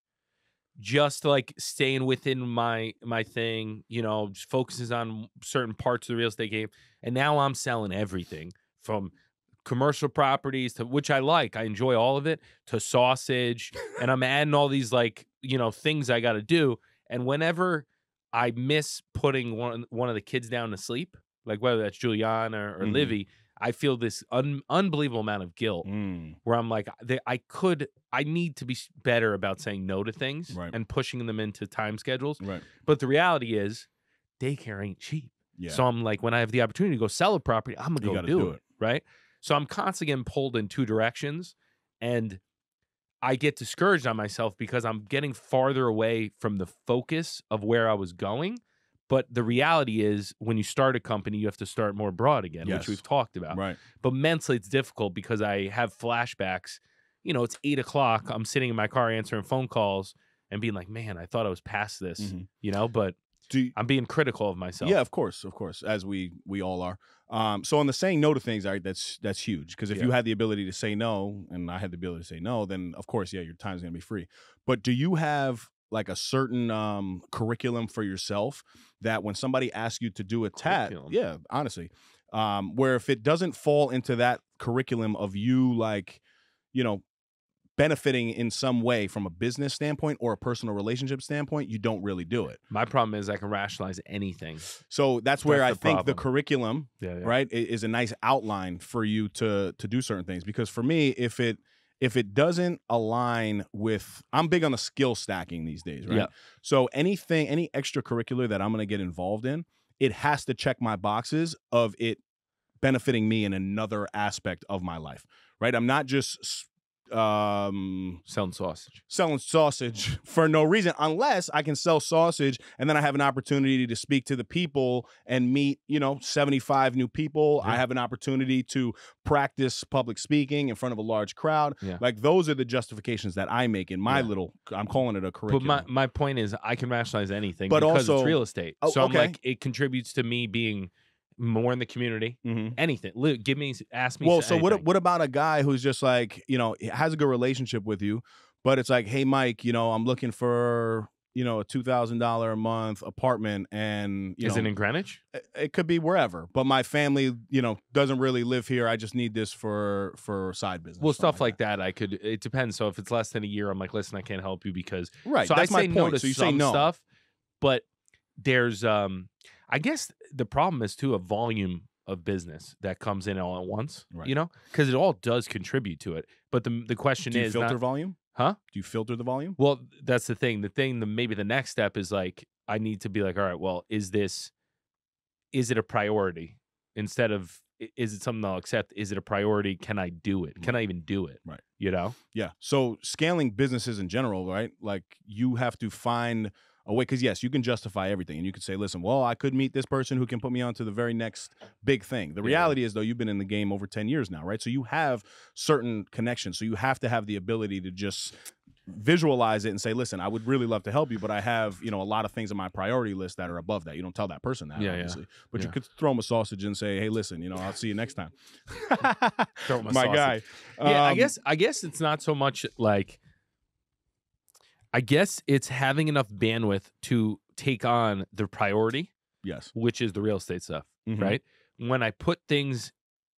just like staying within my my thing. You know, just focuses on certain parts of the real estate game. And now I'm selling everything from commercial properties to which I like. I enjoy all of it to sausage, and I'm adding all these like you know things I got to do. And whenever I miss putting one one of the kids down to sleep, like whether that's Juliana or, Mhm. Livy, I feel this un- unbelievable amount of guilt Mm, where I'm like, they, I could, I need to be better about saying no to things Right. and pushing them into time schedules. right. But the reality is, daycare ain't cheap. Yeah. So I'm like, when I have the opportunity to go sell a property, I'm gonna go do, do it, it. right? So I'm constantly getting pulled in two directions, and I get discouraged on myself because I'm getting farther away from the focus of where I was going. But the reality is, when you start a company, you have to start more broad again, Yes. which we've talked about. right. But mentally, it's difficult because I have flashbacks. You know, it's eight o'clock. I'm sitting in my car answering phone calls and being like, man, I thought I was past this, Mhm. you know, but you- I'm being critical of myself. yeah, of course, of course, as we we all are. Um, so on the saying no to things, all right, that's that's huge because if you had the ability to say no, and I had the ability to say no, then of course, yeah, your time's gonna be free. But do you have like a certain um, curriculum for yourself that when somebody asks you to do a tat, yeah, honestly, um, where if it doesn't fall into that curriculum of you like, you know, benefiting in some way from a business standpoint or a personal relationship standpoint, you don't really do it. My problem is I can rationalize anything. So that's where That's I the think the curriculum, Yeah, yeah. right, is a nice outline for you to to do certain things. Because for me, if it if it doesn't align with, I'm big on the skill stacking these days, right? Yeah. So anything, any extracurricular that I'm going to get involved in, it has to check my boxes of it benefiting me in another aspect of my life, right? I'm not just um Selling sausage. selling sausage for no reason unless I can sell sausage and then I have an opportunity to speak to the people and meet, you know, 75 new people. I have an opportunity to practice public speaking in front of a large crowd. Yeah. Like those are the justifications that I make in my Yeah. little I'm calling it a curriculum But my, my point is, I can rationalize anything But because also- it's real estate. Oh, so I'm like, it contributes to me being more in the community. Mhm. Anything. Li- Give me, ask me. Well, so what anything. what about a guy who's just like, you know, has a good relationship with you, but it's like, hey Mike, you know, I'm looking for, you know, a two thousand dollar a month apartment and you Is know it in Greenwich? it- could be wherever but my family you know doesn't really live here i just need this for for side business Well, stuff like that. I could. It depends. So if it's less than a year, I'm like, listen, I can't help you because. right So that's I say my no point to so you say some no stuff, but there's um, I guess the problem is too a volume of business that comes in all at once. Right. You know, because it all does contribute to it. But the the question do you is, filter not, volume Huh? do you filter the volume Well, that's the thing. The thing, the maybe the next step is like I need to be like, all right, well, is this, is it a priority instead of is it something I'll accept? Is it a priority? Can I do it? Can I even do it? Right. You know. yeah so scaling businesses in general right like you have to find a way because yes you can justify everything and you could say listen well i could meet this person who can put me on to the very next big thing the Yeah. reality is though you've been in the game over 10 years now right so you have certain connections so you have to have the ability to just visualize it and say listen i would really love to help you but i have you know a lot of things on my priority list that are above that you don't tell that person that Yeah, yeah. obviously but you could throw them a sausage and say hey listen you know i'll see you next time Throw 'em a my sausage. guy yeah, I Um, guess I guess it's not so much like I guess it's having enough bandwidth to take on the priority, yes which is the real estate stuff, Mhm. right? When I put things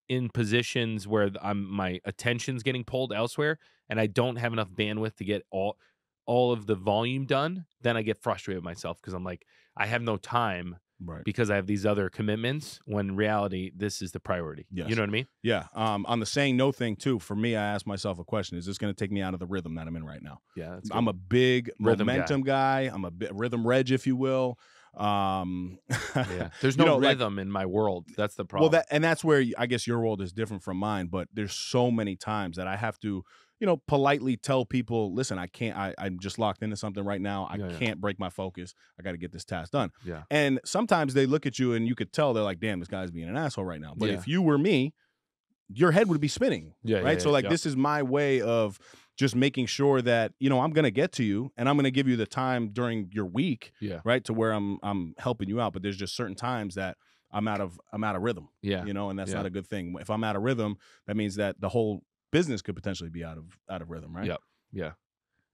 in positions where I'm my attention's getting pulled elsewhere and I don't have enough bandwidth to get all all of the volume done, then I get frustrated with myself because I'm like I have no time right because I have these other commitments when reality this is the priority. Yes. You know what I mean? Yeah. Um, on the saying no thing too, for me, I ask myself a question: Is this going to take me out of the rhythm that I'm in right now? Yeah, I'm a big Rhythm guy. momentum guy. I'm a bit rhythm reg, if you will. Um, yeah. There's you no know, like- rhythm in my world. That's the problem. well, that and that's where I guess your world is different from mine. But there's so many times that I have to, you know, politely tell people, listen, I can't. I, I'm just locked into something right now. I Yeah, yeah. can't break my focus. I got to get this task done. Yeah. And sometimes they look at you and you could tell they're like, damn, this guy's being an asshole right now. But Yeah. if you were me, your head would be spinning. yeah, right? so like this is my way of just making sure that you know I'm going to get to you and I'm going to give you the time during your week, Yeah. right, to where I'm I'm helping you out. But there's just certain times that I'm out of I'm out of rhythm, Yeah. you know, and that's Yeah. not a good thing. If I'm out of rhythm, that means that the whole business could potentially be out of out of rhythm, right? Yep. Yeah.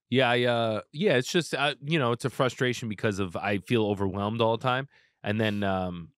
Yeah, I uh yeah, it's just uh, you know, it's a frustration because of I feel overwhelmed all the time and then um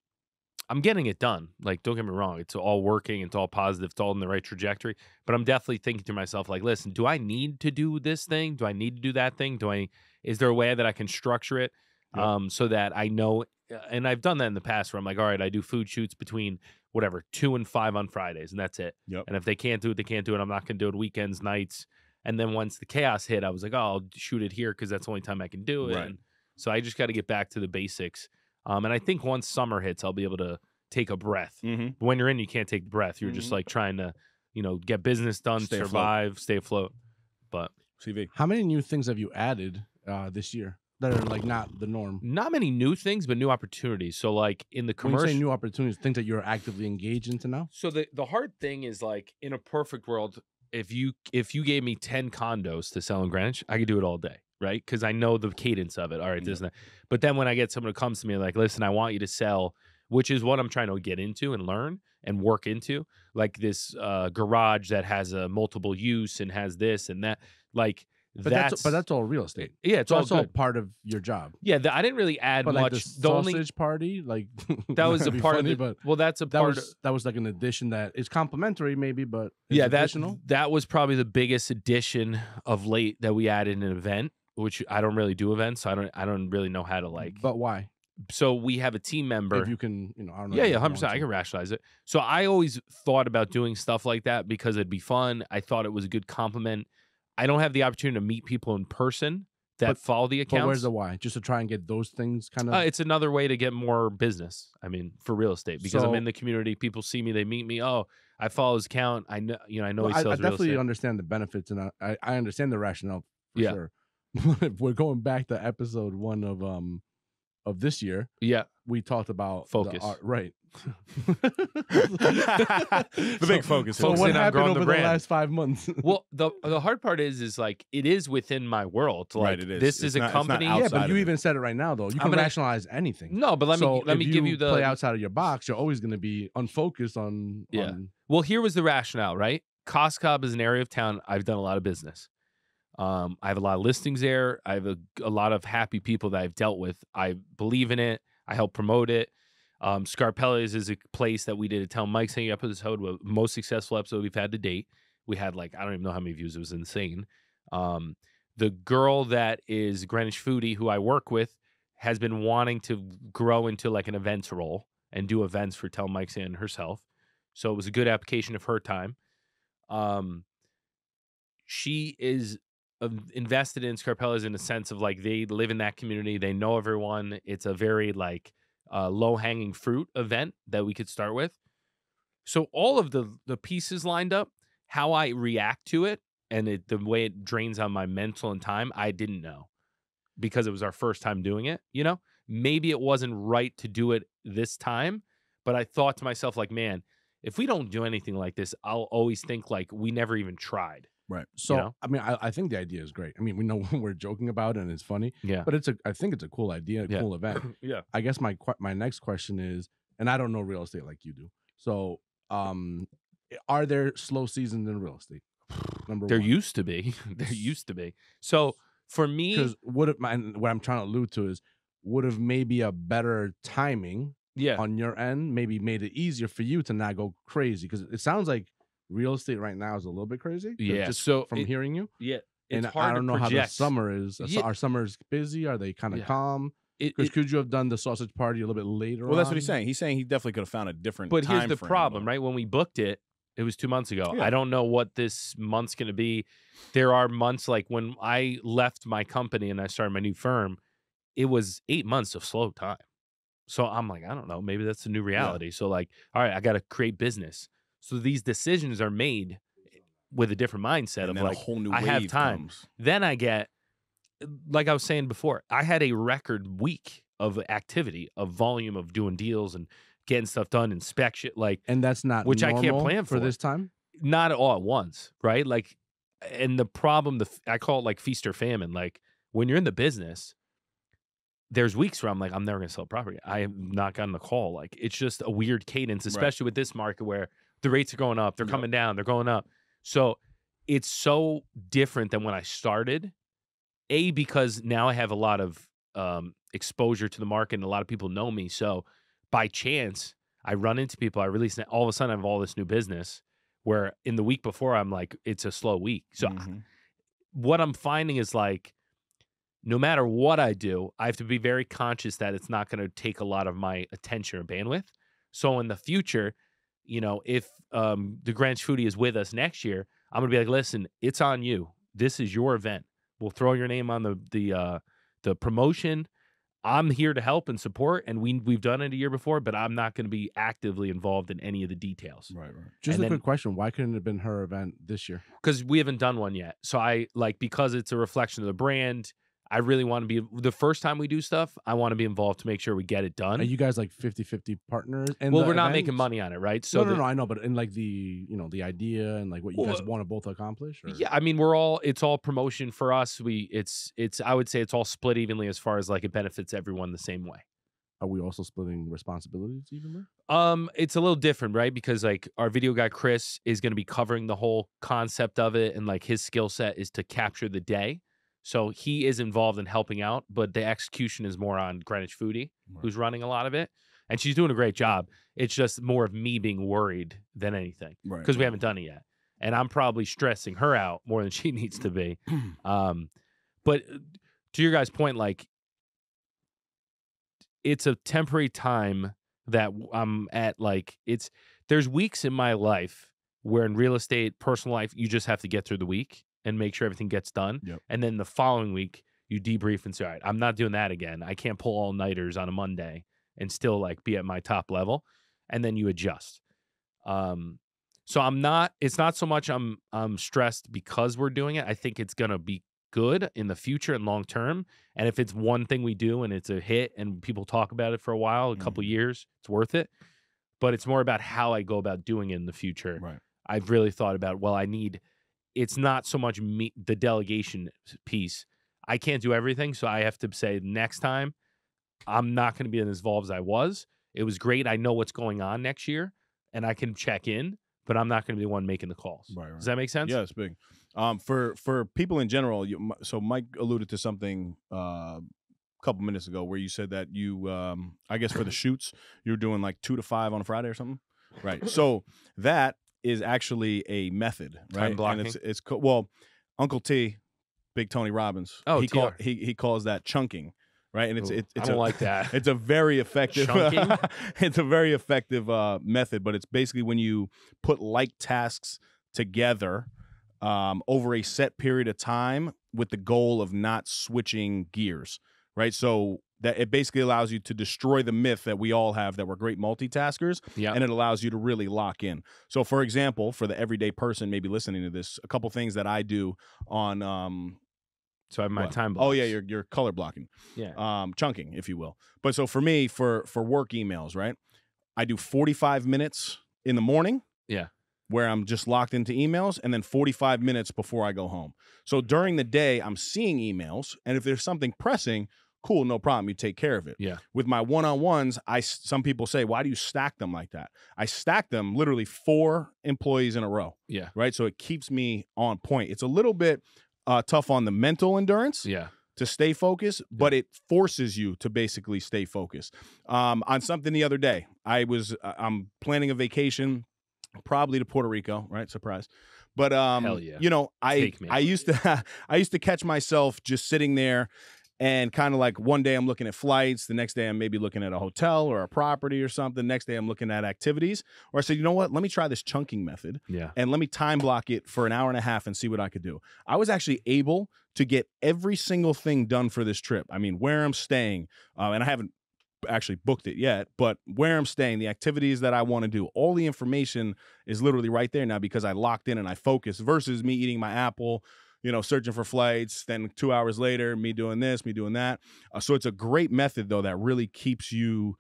I'm getting it done. Like don't get me wrong, it's all working, it's all positive, it's all in the right trajectory, but I'm definitely thinking to myself like, listen, do I need to do this thing? Do I need to do that thing? Do I is there a way that I can structure it Yep. um so that I know uh, and I've done that in the past where I'm like, all right, I do food shoots between whatever, 2 and 5 on Fridays and that's it. Yep. And if they can't do it, they can't do it. I'm not going to do it weekends, nights. And then once the chaos hit, I was like, oh, I'll shoot it here because that's the only time I can do it. Right. And so I just got to get back to the basics. Um, and I think once summer hits, I'll be able to take a breath. Mm-hmm. But when you're in, you can't take the breath. You're just Mhm. like trying to, you know, get business done, Stay afloat. survive, stay afloat. But CV. How many new things have you added uh, this year that are like not the norm? not many new things, but new opportunities. So like in the When you commercial, say new opportunities, things that you're actively engaged into now. So the the hard thing is like in a perfect world, if you if you gave me ten condos to sell in Greenwich, I could do it all day, right? Because I know the cadence of it. All right, this and that. But then when I get someone who comes to me like, listen, I want you to sell, which is what I'm trying to get into and learn and work into, like this uh, garage that has a multiple use and has this and that, like. But that's, that's, but that's all real estate. yeah, it's So all that's all good. part of your job. Yeah, the, I didn't really add But much. like the the only sausage party, like that was a part funny, of the. but well, that's a that part. was that was like an addition that is complimentary, maybe, but yeah, that additional. that was probably the biggest addition of late that we added an event, which I don't really do events, so I don't I don't really know how to like. but why? so we have a team member. If you can, you know, I don't know. yeah, yeah, hundred percent. I can rationalize it. So I always thought about doing stuff like that because it'd be fun. I thought it was a good compliment. I don't have the opportunity to meet people in person that But- follow the But accounts. where's the why? Just to try and get those things kind of. Uh, it's another way to get more business. I mean, for real estate because I'm in the community. People see me, they meet me. Oh, I follow his account. I know, you know, I know Well, he I, sells I real definitely estate. understand the benefits and I, I, I understand the rationale for Yeah. sure. if we're going back to episode one of um of this year, yeah, we talked about the Focus. art- right? The big focus. So what happened over the the, last five months? well, the the hard part is, is like it is within my world. Like Right, it is. this It's is a not- it's not company. yeah, but you of it. even said it right now, though. You I'm can gonna- rationalize anything. no, but let me let me you give you the play outside of your box. You're always going to be unfocused on. Yeah. on- Well, here was the rationale, right? Cos Cob is an area of town I've done a lot of business. Um, I have a lot of listings there. I have a, a lot of happy people that I've dealt with. I believe in it. I help promote it. Um, is a place that we did a Tell Mike's Saying episode, most successful episode we've had to date. We had like I don't even know how many views. It was insane. Um, the girl that is Greenwich Foodie, who I work with, has been wanting to grow into like an events role and do events for Tell Mike's Saying herself. So it was a good application of her time. Um, she is invested in Scarpella's in a sense of like they live in that community, they know everyone. It's a very like uh, low hanging fruit event that we could start with. So all of the the pieces lined up, how I react to it, and it, the way it drains on my mental and time, I didn't know because it was our first time doing it. You know, maybe it wasn't right to do it this time, but I thought to myself like, man, if we don't do anything like this, I'll always think like we never even tried. So know? I mean, I, I think the idea is great. I mean, we know what we're joking about it and it's funny, Yeah. but it's a. I think it's a cool idea, a Yeah. cool event. yeah. I guess my my next question is, and I don't know real estate like you do. So, um, are there slow seasons in real estate? Number There one. used to be. there used to be. So for me, because would have my what I'm trying to allude to is would have maybe a better timing yeah, on your end maybe made it easier for you to not go crazy because it sounds like real estate right now is a little bit crazy. Yeah, just so from it- hearing you, yeah. and hard I don't to know how the summer is. So Yeah. Are summers busy? Are they kind of Yeah. calm? Because could you have done the sausage party a little bit later? Well, that's what he's saying. He's saying he definitely could have found a different. but here's the frame, problem, but- right? When we booked it, it was two months ago. Yeah. I don't know what this month's going to be. There are months like when I left my company and I started my new firm, it was eight months of slow time. So I'm like, I don't know, maybe that's a new reality. So like, all right, I got to create business. So these decisions are made with a different mindset And of like, a whole new I have wave time. comes. then I get, like I was saying before, I had a record week of activity, of volume of doing deals and getting stuff done, inspection, like and that's not Which I can't plan for for. this time. not all at once, right? Like, and the problem, the I call it like feast or famine. Like when you're in the business, there's weeks where I'm like, I'm never gonna sell property. I have not gotten a call. Like it's just a weird cadence, Right. especially with this market where the rates are going up, they're Yep. coming down, they're going up. So it's so different than when I started. A because now I have a lot of um, exposure to the market, and a lot of people know me. So by chance, I run into people. I release, all of a sudden, I have all this new business. Where in the week before, I'm like, it's a slow week. So Mhm. what I'm finding is like, no matter what I do, I have to be very conscious that it's not going to take a lot of my attention or bandwidth. So in the future, you know, if um, the Greenwich Foodie is with us next year, I'm going to be like, listen, it's on you. This is your event. We'll throw your name on the the uh, the promotion. I'm here to help and support, and we we've done it a year before, but I'm not going to be actively involved in any of the details Right, right. Just And a then- quick question: Why couldn't it have been her event this year? because we haven't done one yet. So I like because it's a reflection of the brand. I really want to be the first time we do stuff. I want to be involved to make sure we get it done. Are you guys like 50-50 partners? in well, we're not making money on it, right? So no, no, the- no. I know, but in like the you know the idea and like what you guys want to both accomplish. Or? Yeah, I mean, we're all it's all promotion for us. We it's it's I would say it's all split evenly as far as like it benefits everyone the same way. Are we also splitting responsibilities evenly? Um, it's a little different, right? Because like our video guy Chris is going to be covering the whole concept of it, and like his skill set is to capture the day. So he is involved in helping out, but the execution is more on Greenwich Foodie, Right. who's running a lot of it, and she's doing a great job. It's just more of me being worried than anything Right. because we haven't done it yet, and I'm probably stressing her out more than she needs to be. Um, but uh, to your guys' point, like it's a temporary time that I'm at. Like it's there's weeks in my life where in real estate, personal life, you just have to get through the week and make sure everything gets done. Yep. And then the following week, you debrief and say, all right, I'm not doing that again. I can't pull all nighters on a Monday and still like be at my top level. And then you adjust. Um, So I'm not. It's not so much I'm I'm stressed because we're doing it. I think it's gonna be good in the future and long term. And if it's one thing we do and it's a hit and people talk about it for a while, a couple Mhm. years, it's worth it. But it's more about how I go about doing it in the future. Right. I've really thought about. Well, I need. It's not so much me the delegation piece. I can't do everything, so I have to say next time I'm not going to be as involved as I was. It was great. I know what's going on next year, and I can check in, but I'm not going to be the one making the calls. Right, right. Does that make sense? Yeah, it's big. Um, for for people in general, you, so Mike alluded to something uh, a couple minutes ago where you said that you, um, I guess for the shoots, you're doing like two to five on a Friday or something, right? So that is actually a method, right? blocking? And it's it's co- well, Uncle T, Big Tony Robbins, Oh, he call, TR. he he calls that chunking, right? And it's Ooh, it, I it's don't a, like that. It's a very effective. Chunking? it's a very effective uh, method, but it's basically when you put like tasks together um, over a set period of time with the goal of not switching gears, right? So that it basically allows you to destroy the myth that we all have that we're great multitaskers, Yeah. and it allows you to really lock in. So, for example, for the everyday person maybe listening to this, a couple things that I do on um, so I have my what? time. Oh yeah, blocks. you're you're color blocking yeah. um, chunking, if you will. But so for me, for for work emails, right? I do 45 minutes in the morning. Yeah. Where I'm just locked into emails, and then 45 minutes before I go home. So during the day, I'm seeing emails, and if there's something pressing, cool, no problem. You take care of it. Yeah. With my one-on-ones, I some people say, why do you stack them like that? I stack them literally four employees in a row, Yeah. right? So it keeps me on point. It's a little bit uh, tough on the mental endurance Yeah. to stay focused, but it forces you to basically stay focused. Um, on something the other day, I was uh, I'm planning a vacation, probably to Puerto Rico, right? Surprise. But um, yeah. you know, I I used to I used to catch myself just sitting there and kind of like one day I'm looking at flights, the next day I'm maybe looking at a hotel or a property or something, next day I'm looking at activities. Or I said, you know what? Let me try this chunking method Yeah. and let me time block it for an hour and a half and see what I could do. I was actually able to get every single thing done for this trip. I mean, where I'm staying, uh, and I haven't actually booked it yet, but where I'm staying, the activities that I want to do, all the information is literally right there now because I locked in and I focused versus me eating my apple. You know, searching for flights. Then two hours later, me doing this, me doing that. Uh, so it's a great method though that really keeps you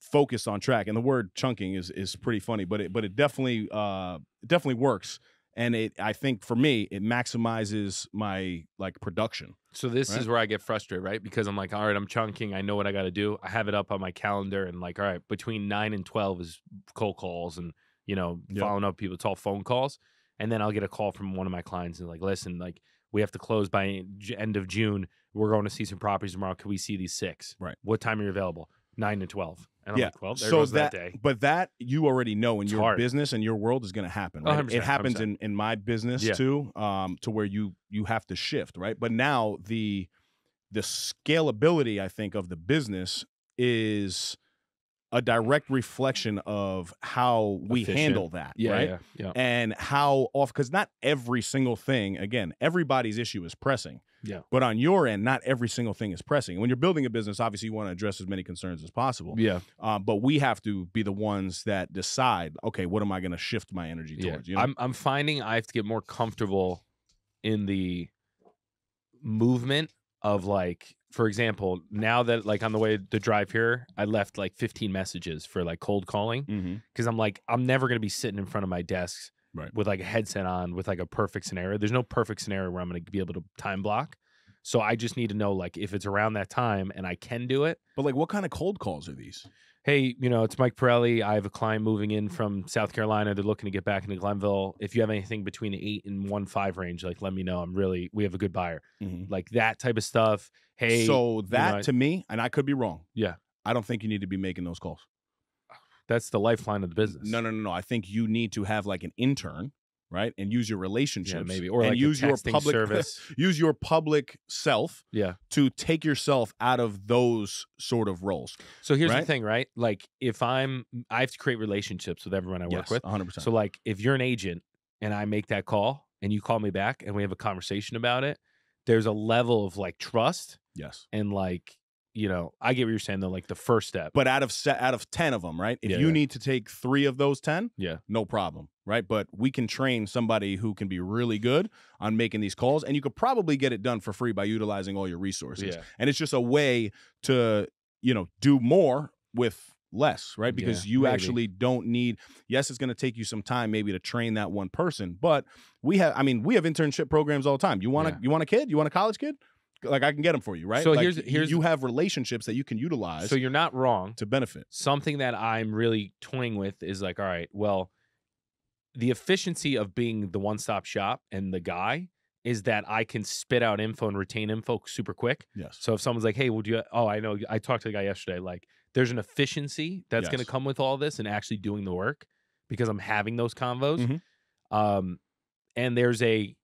focused on track. And the word chunking is is pretty funny, but it but it definitely uh definitely works. And it I think for me it maximizes my like production. So this Right. is where I get frustrated, right? Because I'm like, all right, I'm chunking. I know what I got to do. I have it up on my calendar, and like, all right, between nine and twelve is cold calls, and you know, Yep. following up people. It's all phone calls, and then I'll get a call from one of my clients and like, listen, like, we have to close by end of June. We're going to see some properties tomorrow. Can we see these six? Right. What time are you available? Nine to twelve. And I'm Yeah. like, well, there so goes that, that, day. but that you already know in It's your hard. business and your world is going to happen. Oh, Right? it happens 100%. in in my business Yeah. too, um, to where you you have to shift right. But now the the scalability I think of the business is a direct reflection of how we Efficient. handle that. Yeah, right? yeah, yeah. and how off because not every single thing again everybody's issue is pressing Yeah. but on your end not every single thing is pressing and when you're building a business obviously you want to address as many concerns as possible Yeah, um, but we have to be the ones that decide okay what am i going to shift my energy yeah. towards you know I'm I'm finding I have to get more comfortable in the movement of like for example now that like on the way to drive here i left like 15 messages for like cold calling mm-hmm. because i'm like i'm never going to be sitting in front of my desk Right. with like a headset on with like a perfect scenario there's no perfect scenario where i'm going to be able to time block so i just need to know like if it's around that time and i can do it but like what kind of cold calls are these hey, you know, it's Mike Pirelli. I have a client moving in from South Carolina. They're looking to get back into Glenville. If you have anything between the eight and one five range, like let me know. I'm really we have a good buyer. Mm-hmm. Like that type of stuff. Hey, so that I- to me and i could be wrong Yeah. i don't think you need to be making those calls that's the lifeline of the business. no no no no i think you need to have like an intern right and use your relationships yeah, maybe or and like use your public service. use your public self yeah. to take yourself out of those sort of roles. So here's the thing, right? Like if I'm, I have to create relationships with everyone I work with. 100%. So like if you're an agent and I make that call and you call me back and we have a conversation about it, there's a level of like trust yes. and like you know, I get what you're saying though. Like the first step. But out of se- out of ten of them, right? If Yeah, you yeah. need to take three of those ten, Yeah. no problem, right? But we can train somebody who can be really good on making these calls, and you could probably get it done for free by utilizing all your resources. Yeah. And it's just a way to you know do more with less, right? Because Yeah, you maybe. actually don't need. Yes, it's going to take you some time maybe to train that one person, but we have. I mean, we have internship programs all the time. You want Yeah. a you want a kid? You want a college kid? Like I can get them for you, right? So Like, here's- here's- you have relationships that you can utilize So you're not wrong. to benefit. something that I'm really toying with is like, all right, well, the efficiency of being the one stop shop and the guy is that I can spit out info and retain info super quick. Yes. So if someone's like, hey, would you, oh, I know, I talked to the guy yesterday, like, there's an efficiency that's going to come with all this and actually doing the work because I'm having those convos. Mhm. Um, and there's a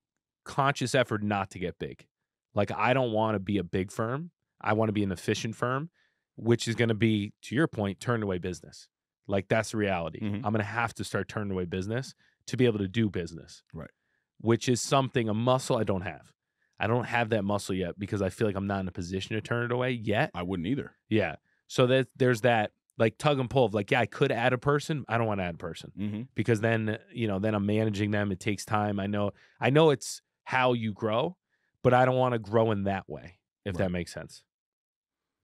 conscious effort not to get big. Like, I don't want to be a big firm. I want to be an efficient firm, which is going to be, to your point, turned away business. Like, that's the reality. Mhm. I'm going to have to start turning away business to be able to do business. Right. Which is something, a muscle I don't have. I don't have that muscle yet because I feel like I'm not in a position to turn it away yet. I wouldn't either. Yeah. So that there's that like tug and pull of like, yeah, I could add a person. I don't want to add a person Mm-hmm. because then you know then I'm managing them. It takes time. I know I know it's how you grow, but I don't want to grow in that way. If that makes sense.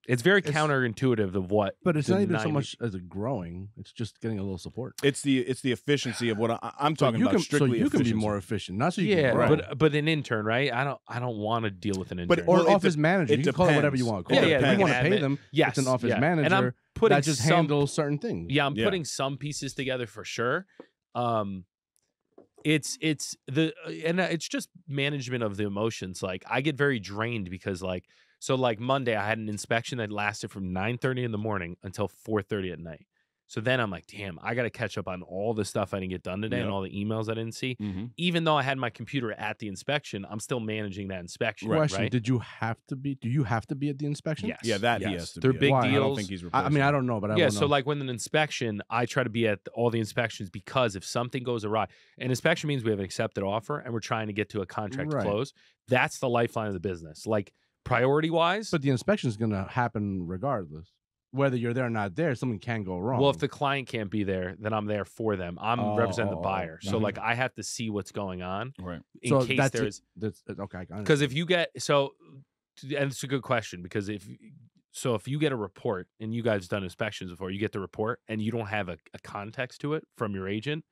It's very It's- counterintuitive of what. But it's not even so much as a growing; it's just getting a little support. It's the it's the efficiency of what I, I'm So talking you about. can, so strictly you can be more efficient, not so you Yeah, can grow. but but an intern, right? I don't I don't want to deal with an But- intern. or Well, office de- manager. You can call it whatever you want. to Yeah, Call it. yeah, If you want to pay them. yes, It's an office yeah. manager and I'm putting that just some, handles certain things. Yeah, I'm Yeah. putting some pieces together for sure. Um it's it's the uh, and uh, it's just management of the emotions. Like I get very drained because like so like Monday I had an inspection that lasted from 9:30 in the morning until 4:30 at night. So then I'm like, damn, I got to catch up on all the stuff I didn't get done today and all the emails I didn't see. Mhm. Even though I had my computer at the inspection, I'm still managing that inspection. Question: Right? Did you have to be? Do you have to be at the inspection? Yes. Yeah, that he has to. They're be. big Why? I I deals. don't think he's. I, I mean, I don't know, but I yeah, wanna so like with an inspection, I try to be at all the inspections because if something goes awry, an inspection means we have an accepted offer and we're trying to get to a contract Right. close. That's the lifeline of the business. Like priority wise, But the inspection is going to happen regardless, whether you're there or not there. Something can go wrong. well, if the client can't be there, then I'm there for them. I'm Oh, representing the oh, buyer, so mhm. like I have to see what's going on right. in so case that's it. there's That's uh, okay. I got it. because if you get so, and it's a good question because if so, if you get a report and you guys done inspections before, you get the report and you don't have a, a context to it from your agent,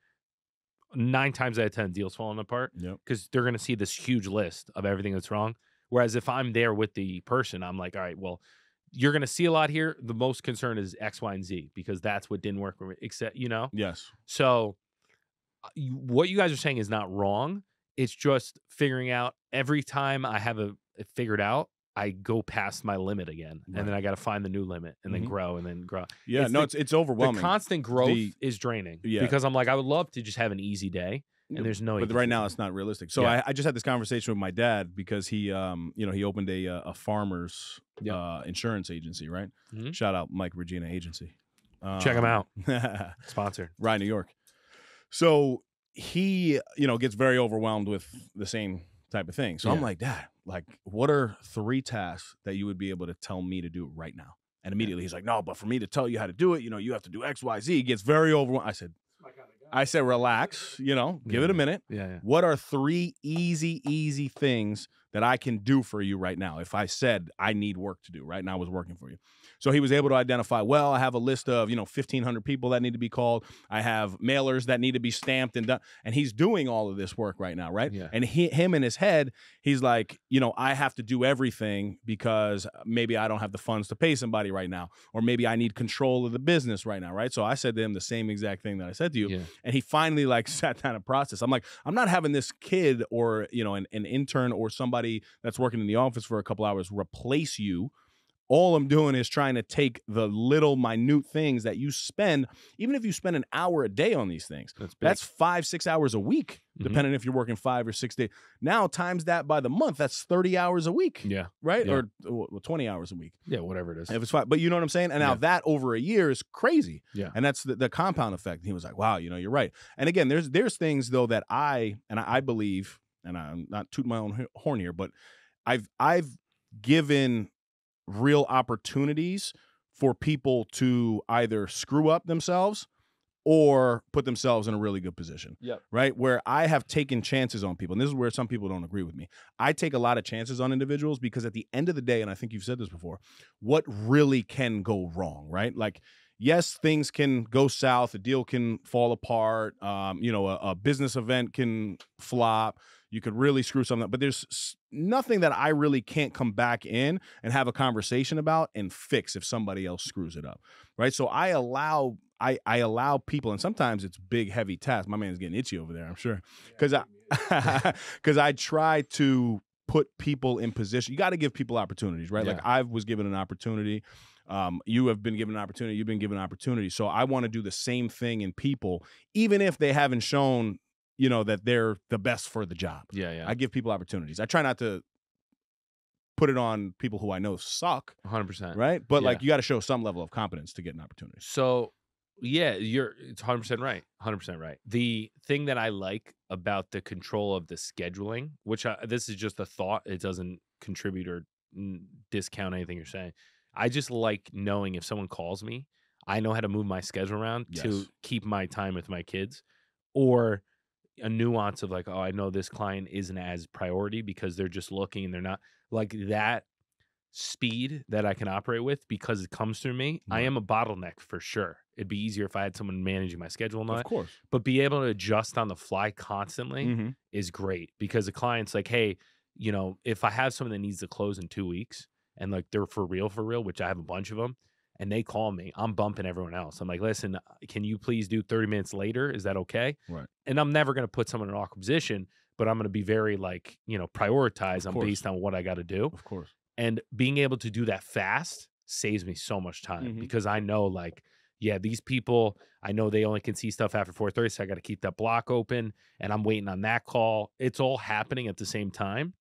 nine times out of ten, deals falling apart Yep. because they're going to see this huge list of everything that's wrong. Whereas if I'm there with the person, I'm like, all right, well, you're going to see a lot here. The most concern is X, Y, and Z because that's what didn't work. Except you know, Yes. so, uh, what you guys are saying is not wrong. It's just figuring out every time I have a it figured out, I go past my limit again, and then I got to find the new limit, and Mhm. then grow, and then grow. Yeah. It's no, the- it's it's overwhelming. The constant growth The- is draining. Yeah. because I'm like, I would love to just have an easy day, and there's no. but right now it's not realistic. So Yeah. I, I just had this conversation with my dad because he, um, you know, he opened a uh, a farmers Yep. uh, insurance agency, right? Mhm. Shout out Mike Regina Agency. check them out. out. Sponsored. Rye, New York. So he, you know, gets very overwhelmed with the same type of thing. So I'm like, Dad, like, what are three tasks that you would be able to tell me to do right now? And immediately he's like, No, but for me to tell you how to do it, you know, you have to do X, Y, Z. He gets very overwhelmed. I said, I said, relax, you know, give it a minute. Yeah, yeah. What are three easy, easy things that I can do for you right now? If I said I need work to do right now, I was working for you. So he was able to identify, well, I have a list of, you know, 1,500 people that need to be called. I have mailers that need to be stamped and done. And he's doing all of this work right now, right? Yeah. And he, him in his head, he's like, you know, I have to do everything because uh, maybe I don't have the funds to pay somebody right now, or maybe I need control of the business right now, right? So I said to him the same exact thing that I said to you Yeah. and he finally like sat down and processed. I'm like, I'm not having this kid or you know an, an intern or somebody that's working in the office for a couple hours replace you. All I'm doing is trying to take the little minute things that you spend, even if you spend an hour a day on these things. That's. That's five, six hours a week, Mhm. depending if you're working five or six days. Now times that by the month, that's 30 hours a week, yeah, right? Yeah. Or well, 20 hours a week. yeah. Whatever it is. If it's five, but you know what I'm saying? And now Yeah. that over a year is crazy. Yeah. And that's the, the compound effect. And he was like, wow, you know, you're right. And again, there's there's things though that I and I believe, and I'm not tooting my own horn here, but I've I've given real opportunities for people to either screw up themselves or put themselves in a really good position. Yep. Right. Where I have taken chances on people. And this is where some people don't agree with me. I take a lot of chances on individuals because at the end of the day, and I think you've said this before, what really can go wrong, right? Like, yes, things can go south, a deal can fall apart, um, you know, a, a business event can flop. You could really screw something up, but there's nothing that I really can't come back in and have a conversation about and fix if somebody else screws it up, right? So I allow I I allow people, and sometimes it's big, heavy tasks. My man's getting itchy over there, I'm sure, because I because I try to put people in position. You got to give people opportunities, right? Like I was given an opportunity. Um, you have been given an opportunity. You've been given an opportunity. So I want to do the same thing in people, even if they haven't shown, you know, that they're the best for the job. Yeah, yeah. I give people opportunities. I try not to put it on people who I know suck, 100%. right? But Yeah. like you got to show some level of competence to get an opportunity. So, yeah, you're it's 100% right. 100% right. The thing that I like about the control of the scheduling, which I, this is just a thought, it doesn't contribute or discount anything you're saying. I just like knowing if someone calls me, I know how to move my schedule around to keep my time with my kids or a nuance of like, oh, I know this client isn't as priority because they're just looking and they're not like that speed that I can operate with because it comes through me. I am a bottleneck for sure. It'd be easier if I had someone managing my schedule and all Of course. But be able to adjust on the fly constantly Mm-hmm. is great because the client's like, hey, you know, if I have someone that needs to close in two weeks and like they're for real, for real, which I have a bunch of them, and they call me, I'm bumping everyone else. I'm like, listen, uh, can you please do 30 minutes later? Is that okay? Right. And I'm never going to put someone in an awkward position, but I'm going to be very like, you know, prioritize on based on what I got to do. Of course. And being able to do that fast saves me so much time Mhm. because I know like, yeah, these people, I know they only can see stuff after 4:30, so I got to keep that block open and I'm waiting on that call. It's all happening at the same time.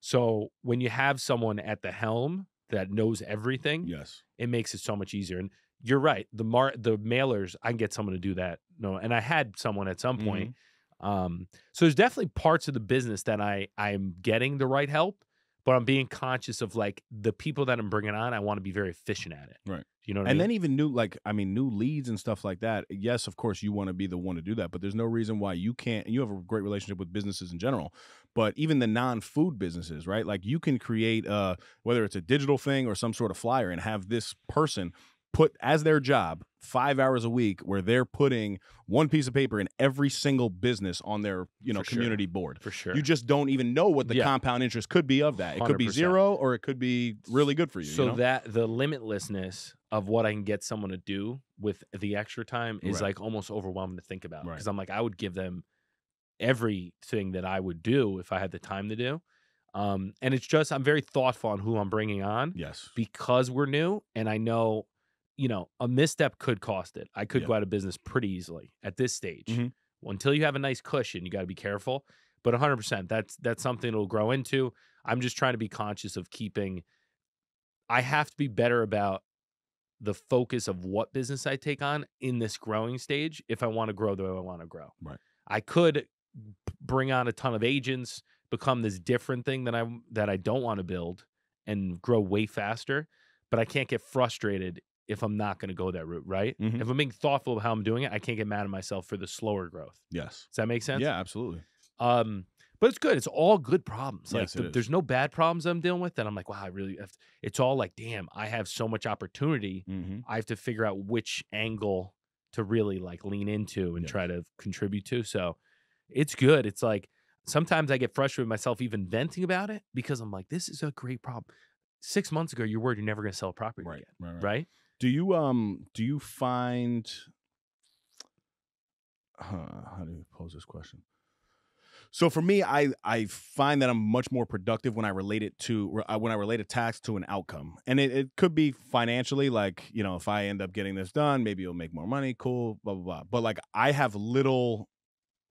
So when you have someone at the helm that knows everything, Yes. it makes it so much easier. And you're right. The mar the mailers, I can get someone to do that. No, and I had someone at some point. Um, so there's definitely parts of the business that I I'm getting the right help, but I'm being conscious of like the people that I'm bringing on. I want to be very efficient at it. Right. You know what I And mean? then even new, like I mean, new leads and stuff like that. Yes, of course, you want to be the one to do that, but there's no reason why you can't. You have a great relationship with businesses in general, but even the non-food businesses, right? Like you can create, uh, whether it's a digital thing or some sort of flyer, and have this person put as their job five hours a week, where they're putting one piece of paper in every single business on their, you know, For sure. community board. for sure. You just don't even know what the Yeah. compound interest could be of that. It could be zero, or it could be really good for you. so you know? that the limitlessness of what I can get someone to do with the extra time is Right. like almost overwhelming to think about Right. because I'm like I would give them everything that I would do if I had the time to do. Um, and it's just I'm very thoughtful on who I'm bringing on yes, because we're new and I know, you know, a misstep could cost it. I could Yeah. go out of business pretty easily at this stage. Mhm. Well, until you have a nice cushion, you got to be careful. But 100%, that's that's something it'll grow into. I'm just trying to be conscious of keeping I have to be better about the focus of what business I take on in this growing stage if I want to grow the way I want to grow. Right. I could bring on a ton of agents, become this different thing that I that I don't want to build and grow way faster, but I can't get frustrated if I'm not going to go that route, right? Mhm. If I'm being thoughtful of how I'm doing it, I can't get mad at myself for the slower growth. yes, Does that make sense? yeah, absolutely. Um, but it's good. It's all good problems. Like Yes, the- there's no bad problems I'm dealing with that I'm like, wow, I really have it's all like, damn, I have so much opportunity. Mm-hmm. I have to figure out which angle to really like lean into and Yes. try to contribute to. So it's good. It's like sometimes I get frustrated with myself even venting about it because I'm like, this is a great problem. Six months ago, you were worried you're never gonna sell a property Right, again. right, right. Right? Do you um do you find how do you pose this question? So for me, I I find that I'm much more productive when I relate it to uh, when I relate a task to an outcome, and it, it could be financially, like you know, if I end up getting this done, maybe it'll make more money, cool, blah blah blah. But like I have little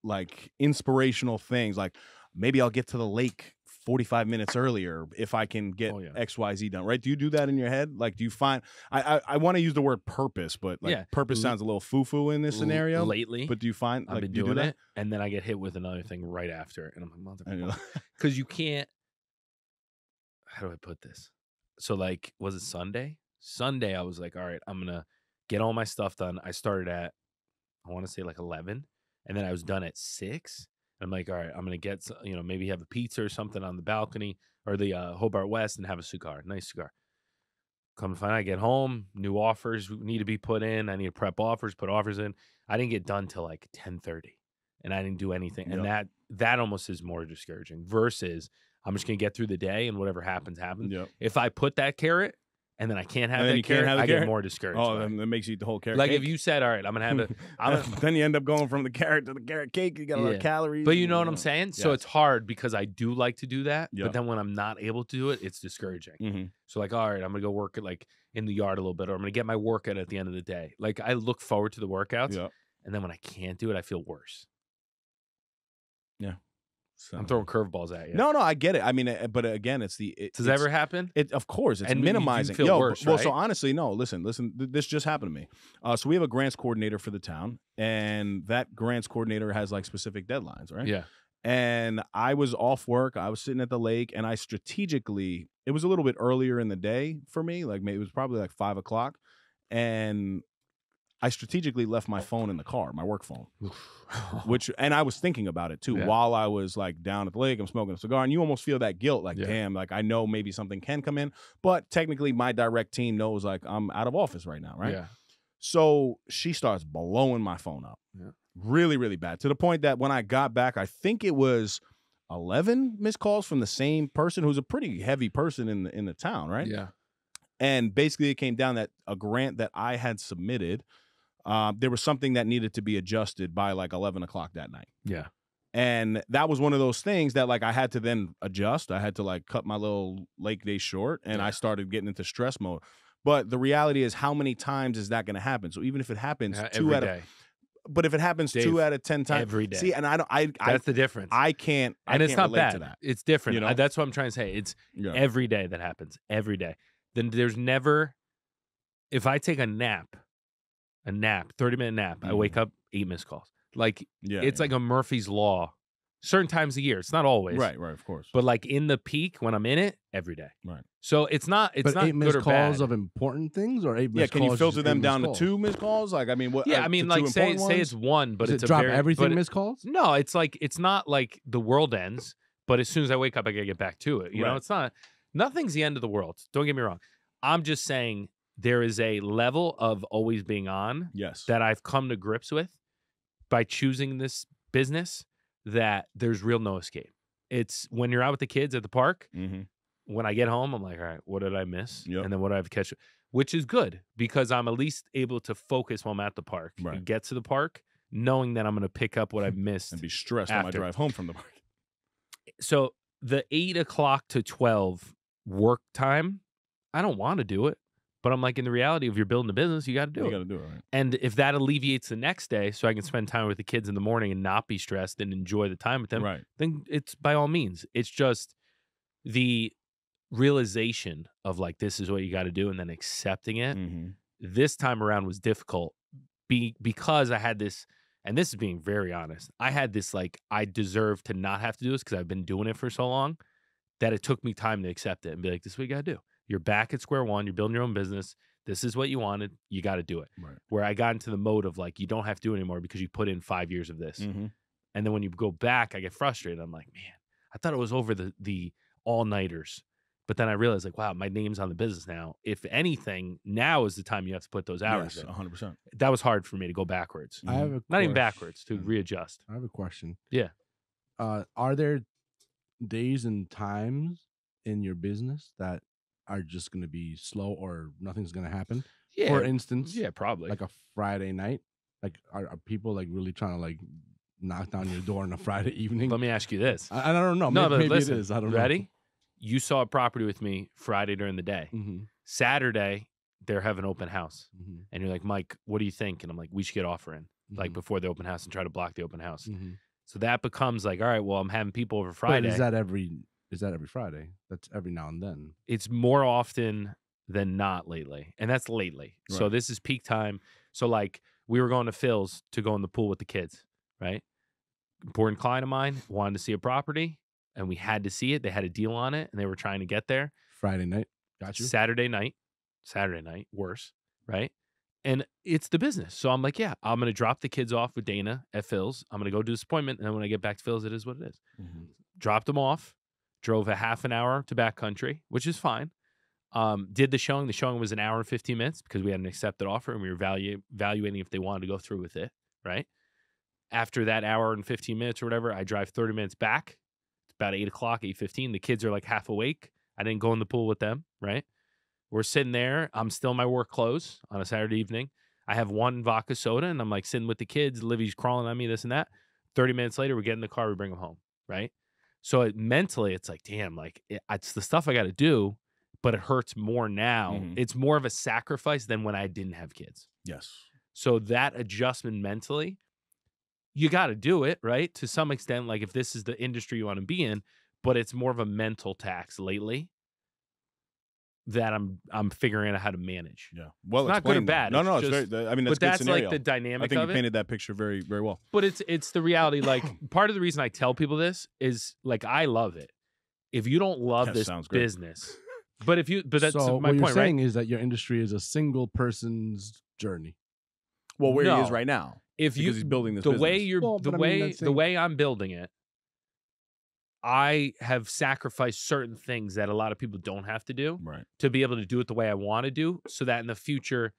like inspirational things, like maybe I'll get to the lake 45 minutes earlier if I can get Oh, yeah. XYZ done, right? Do you do that in your head? Like, do you find I I, I want to use the word purpose, but like Yeah. purpose sounds a little foo foo in this scenario. lately, But do you find I've like been do doing do it, and then I get hit with another thing right after, and I'm like, motherfucker, because you can't. How do I put this? so like was it Sunday? Sunday I was like, all right, I'm gonna get all my stuff done. I started at I want to say like eleven, and then I was done at six. I'm like, all right, I'm gonna get s- you know maybe have a pizza or something on the balcony or the uh, Hobart West and have a cigar, nice cigar. Come to find out, I get home, new offers need to be put in. I need to prep offers, put offers in. I didn't get done till like ten thirty, and I didn't do anything. And that that almost is more discouraging. Versus, I'm just gonna get through the day, and whatever happens, happens. Yep. If I put that carrot, and then I can't have And then that you can't carrot, have the I get more discouraged. Oh, then that makes you eat the whole carrot. like cake. if you said, all right, I'm gonna have it. Gonna, then you end up going from the carrot to the carrot cake. You got a lot Yeah. of calories. But you know what I'm saying? So it's hard because I do like to do that. Yeah. But then when I'm not able to do it, it's discouraging. Mhm. So like, all right, I'm gonna go work it like in the yard a little bit, or I'm gonna get my workout at the end of the day. Like I look forward to the workouts, Yeah. and then when I can't do it, I feel worse. So- I'm throwing curveballs at you. No, no, I get it. I mean, uh, but again, it's the. It, Does that it's- ever happen? It of course it's And minimizing. feel Yo, worse, well, so honestly, no. Listen, listen. th- this just happened to me. Uh, so we have a grants coordinator for the town, and that grants coordinator has like specific deadlines, right? Yeah. And I was off work. I was sitting at the lake, and I strategically. It was a little bit earlier in the day for me. Like maybe it was probably like five o'clock, and I strategically left my phone in the car, my work phone which and I was thinking about it too Yeah. while I was like down at the lake. I'm smoking a cigar, and you almost feel that guilt, like Yeah. damn, like I know maybe something can come in, but technically my direct team knows like I'm out of office right now, right? Yeah. So she starts blowing my phone up, Yeah. really, really bad to the point that when I got back, I think it was. 11 missed calls from the same person who's a pretty heavy person in the in the town right Yeah. and basically it came down that a grant that i had submitted uh, there was something that needed to be adjusted by like 11 o'clock that night Yeah. and that was one of those things that like I had to then adjust. I had to like cut my little lake day short, and I started getting into stress mode. But the reality is, how many times is that going to happen? So even if it happens Yeah, two out of, but if it happens Dave, two out of ten times, every day. See, and I don't, I, I, That's the difference. I can't, I and it's can't not bad. to that. It's different. You I- know? that's what I'm trying to say. It's Yeah. every day that happens. Every day. Then there's never if I take a nap, a nap, 30 minute nap, I wake up, eight missed calls. Like yeah, it's yeah. like a Murphy's Law. Certain times a year. It's not always. right, right, of course. But like in the peak when I'm in it, every day. Right. So it's not it's but not eight good missed or calls bad. of important things, or eight yeah, can calls you filter them down missed to two missed calls? Like, I mean, what? yeah, uh, I mean like say important say it's one, but Does it's it a drop very everything but missed calls. No, it's like it's not like the world ends, but as soon as I wake up, I gotta get back to it. You know, it's not nothing's the end of the world. Don't get me wrong. I'm just saying there is a level of always being on yes, that I've come to grips with by choosing this business that there's real no escape. It's when you're out with the kids at the park, mm-hmm. when I get home, I'm like, all right, what did I miss? Yep. And then what do I have to catch? Which is good because I'm at least able to focus while I'm at the park Right. and get to the park knowing that I'm going to pick up what I missed. and be stressed on my drive home from the park. so the eight o'clock to 12 work time, I don't want to do it. But I'm like, in the reality of you're building a business, you got to do You it. got to do it right. And if that alleviates the next day so I can spend time with the kids in the morning and not be stressed and enjoy the time with them, Right. then it's by all means. It's just the realization of like, this is what you got to do and then accepting it. Mm-hmm. This time around was difficult be, because I had this, and this is being very honest, I had this like, I deserve to not have to do this because I've been doing it for so long that it took me time to accept it and be like, this is what you got to do. You're back at square one. You're building your own business. This is what you wanted. You got to do it Right. where I got into the mode of like, you don't have to do it anymore because you put in five years of this. Mm-hmm. And then when you go back, I get frustrated. I'm like, man, I thought it was over the the all nighters. But then I realized, like, wow, my name's on the business now. If anything, now is the time you have to put those hours Yes, in. 100. percent That was hard for me to go backwards. I have a Not even backwards, to readjust. I have a question. Yeah. Uh, are there days and times in your business that are just going to be slow or nothing's going to happen? Yeah. For instance, yeah, probably. like a Friday night, like are, are people like really trying to like knock down your door on a Friday evening? Let me ask you this. I, I don't know. no, maybe, but maybe listen, it is. I don't ready? You saw a property with me Friday during the day. know. hmm Saturday, they're having open house. hmm And you're like, Mike, what do you think? And I'm like, we should get offer in, like Mhm. before the open house and try to block the open house. hmm So that becomes like, all right, well, I'm having people over Friday. But Friday. is that every? Is that every Friday? That's every now and then. it's more often than not lately. And that's lately. So this is peak time. So like we were going to Phil's to go in the pool with the kids, right? Important client of mine wanted to see a property and we had to see it. They had a deal on it and they were trying to get there. Friday night. Got you. Saturday night, Saturday night, worse, right? And it's the business. So I'm like, yeah, I'm gonna drop the kids off with Dana at Phil's. I'm gonna go do this appointment, and then when I get back to Phil's, it is what it is. Mm-hmm. Dropped them off, drove a half an hour to backcountry, which is fine. Um, did the showing. The showing was an hour and 15 minutes because we had an accepted offer and we were value, evaluating if they wanted to go through with it, right? After that hour and 15 minutes or whatever, I drive 30 minutes back. It's about 8 o'clock, 8.15. The kids are like half awake. I didn't go in the pool with them, right? We're sitting there. I'm still in my work clothes on a Saturday evening. I have one vodka soda and I'm like sitting with the kids. Livy's crawling on me, this and that. 30 minutes later, we get in the car, we bring them home, right? So it, mentally, it's like, damn, like it, it's the stuff I got to do, but it hurts more now. Mhm. It's more of a sacrifice than when I didn't have kids. Yes. So that adjustment mentally, you got to do it, right? To some extent, like if this is the industry you want to be in, but it's more of a mental tax lately that I'm I'm figuring out how to manage. Yeah. Well, It's not good or explained, though. bad, No, it's no, it's very. I mean, that's but a good that's scenario. like the dynamic. I dynamic think you it. painted that picture very, very well. But it's it's the reality. Like part of the reason I tell people this is like I love it. If you don't love That this sounds great. business, but if you but that's so my what point, you're saying is that your industry is a single person's journey. Well, where he is right now. If you he's building this the way you're Well, the I mean, way that's the way I'm building it, I have sacrificed certain things that a lot of people don't have to do right. to be able to do it the way I want to do, so that in the future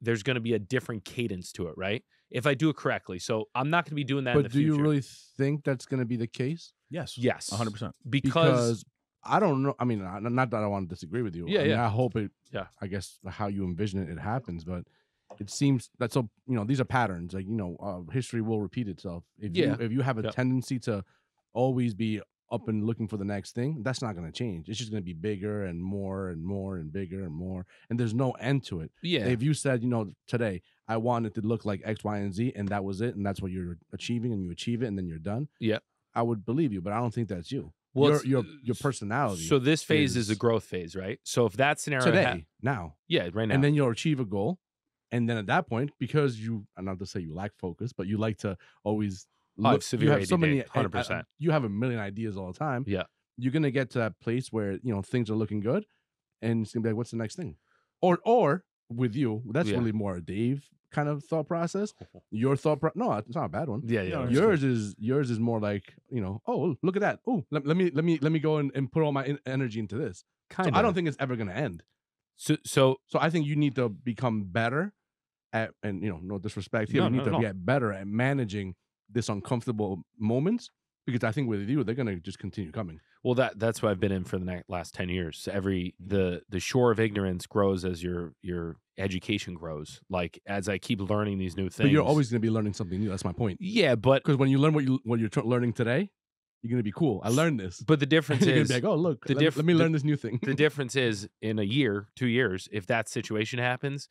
there's going to be a different cadence to it, right? If I do it correctly, so I'm not going to be doing that. in But the do you really think that's going to be the case? Yes. Yes, hundred percent. because, Because I don't know. I mean, not that I want to disagree with you. Yeah, I mean, yeah. I hope it. Yeah. I guess how you envision it, it happens, but it seems that so. You know, these are patterns. Like you know, uh, history will repeat itself. If Yeah. you if you have a Yep. tendency to always be up and looking for the next thing, that's not going to change. It's just going to be bigger and more and more and bigger and more, and there's no end to it. yeah, If you said, you know, today I wanted to look like X, Y, and Z, and that was it, and that's what you're achieving, and you achieve it, and then you're done. Yeah. I would believe you, but I don't think that's you. Well, your your uh, your personality. So this phase is, a growth phase, right? So if that scenario today, ha- now, yeah, right now, and then you'll achieve a goal, and then at that point, because you, I'm not to say you lack focus, but you like to always. I have look- severe you have so many, uh, 100%. You have a million ideas all the time. Yeah. you're gonna get to that place where you know things are looking good, and it's gonna be like, what's the next thing? Or or with you, that's Yeah. really more a Dave kind of thought process. Your thought, pro- no, it's not a bad one. yeah, yeah, No, right. it's yours is yours is more like you know oh look at that oh let, let me let me let me go and, and put all my en- energy into this so kind i don't think it's ever going to end so. So so i think you need to become better at and you know no disrespect here No, you need no, to no. get better at managing this uncomfortable moments because i think with you they're going to just continue coming well, that that's what I've been in for the last ten years. Every the mm-hmm. the shore of ignorance grows as your your education grows. Like as I keep learning these new things. but you're always going to be learning something new that's my point yeah, but because when you learn what you what you're learning today you're going to be cool i learned this but the difference is to be like oh look the let, let me the- learn this new thing the difference is in a year, two years, if that situation happens,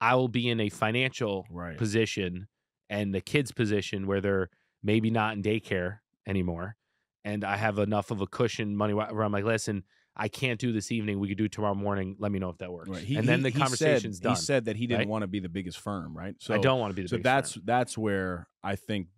I will be in a financial Right. position and the kids' position where they're maybe not in daycare anymore. And I have enough of a cushion money where I'm like, listen, I can't do this evening. We could do tomorrow morning. Let me know if that works. Right. He, and then he- the he conversation's said, done. He said that he didn't right? want to be the biggest firm, right? So I don't want to be the So biggest that's fan. that's where I think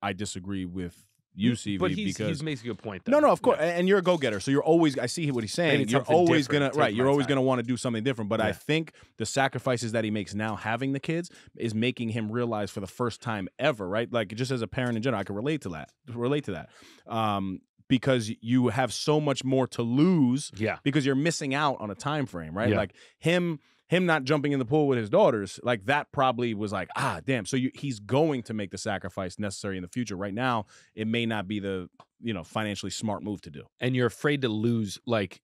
I disagree with you, CV, but he's, because he makes a good point. Though. No, no, of course, Yeah. and you're a go-getter, so you're always. I see what he's saying. You're always gonna right. You're always time. gonna want to do something different. But I think the sacrifices that he makes now, having the kids, is making him realize for the first time ever, right? Like just as a parent in general, I can relate to that. Relate to that, um, because you have so much more to lose Yeah. because you're missing out on a time frame, right? Yeah. Like him him not jumping in the pool with his daughters, like that probably was like, ah, damn. So you, he's going to make the sacrifice necessary in the future. Right now, it may not be the you know financially smart move to do. and you're afraid to lose like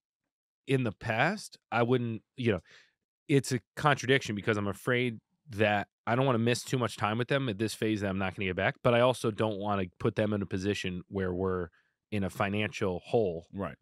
in the past i wouldn't you know it's a contradiction because i'm afraid that i don't want to miss too much time with them at this phase that i'm not going to get back but i also don't want to put them in a position where we're in a financial hole Right.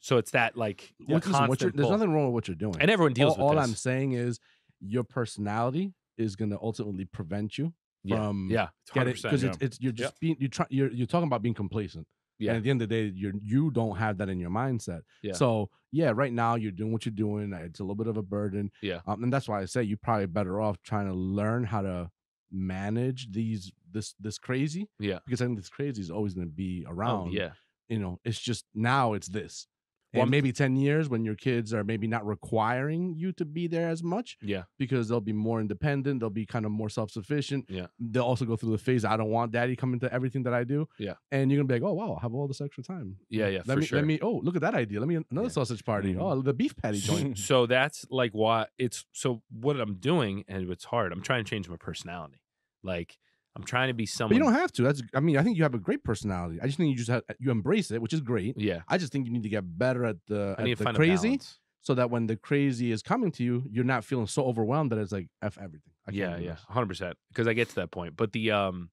so it's that like Well, listen, what there's nothing wrong with what you're doing and everyone deals all, with all this I'm saying is your personality is going to ultimately prevent you yeah from yeah get it 100%, because yeah. it's, it's you're Yep. just being you try you're you're talking about being complacent. Yeah. And at the end of the day, you're you don't have that in your mindset. Yeah. So yeah, right now you're doing what you're doing. It's a little bit of a burden. Yeah. Um, and that's why I say you're probably better off trying to learn how to manage these this this crazy. Yeah. Because I think this crazy is always going to be oh, around. yeah You know, it's just now it's this. Well, and maybe 10 years when your kids are maybe not requiring you to be there as much Yeah. because they'll be more independent they'll be kind of more self-sufficient Yeah. they'll also go through the phase i don't want daddy coming to everything that i do Yeah. and you're gonna be like oh wow i have all this extra time Yeah, yeah, let for me sure. let me oh look at that idea let me another Yeah. sausage party Mhm. oh the beef patty joint so that's like why it's so what I'm doing and it's hard. I'm trying to change my personality. Like I'm trying to be but someone you don't have to that's i mean i think you have a great personality. I just think you just have you embrace it which is great. Yeah. i just think you need to get better at the, I at the crazy so that when the crazy is coming to you you're not feeling so overwhelmed that it's like f everything. I yeah yeah 100% because i get to that point. But the um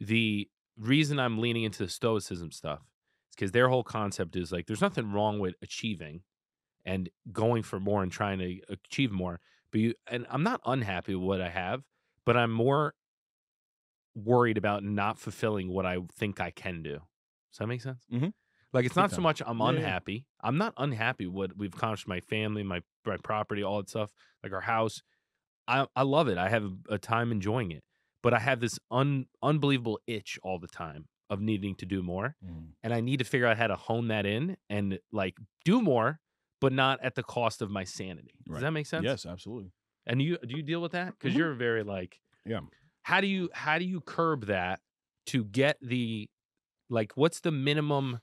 the reason i'm leaning into the stoicism stuff is because their whole concept is like there's nothing wrong with achieving and going for more and trying to achieve more but you and i'm not unhappy with what i have but i'm more worried about not fulfilling what i think i can do does that make sense Mhm. like it's not so much i'm Yeah, yeah. unhappy i'm not unhappy what we've accomplished my family my my property all that stuff like our house I I love it. I have a, time enjoying it, but I have this un, unbelievable itch all the time of needing to do more, Mhm. and I need to figure out how to hone that in and like do more, but not at the cost of my sanity. Does Right. that make sense? Yes, absolutely. And you do you deal with that because Mhm. you're very like Yeah. How do you how do you curb that to get the like what's the minimum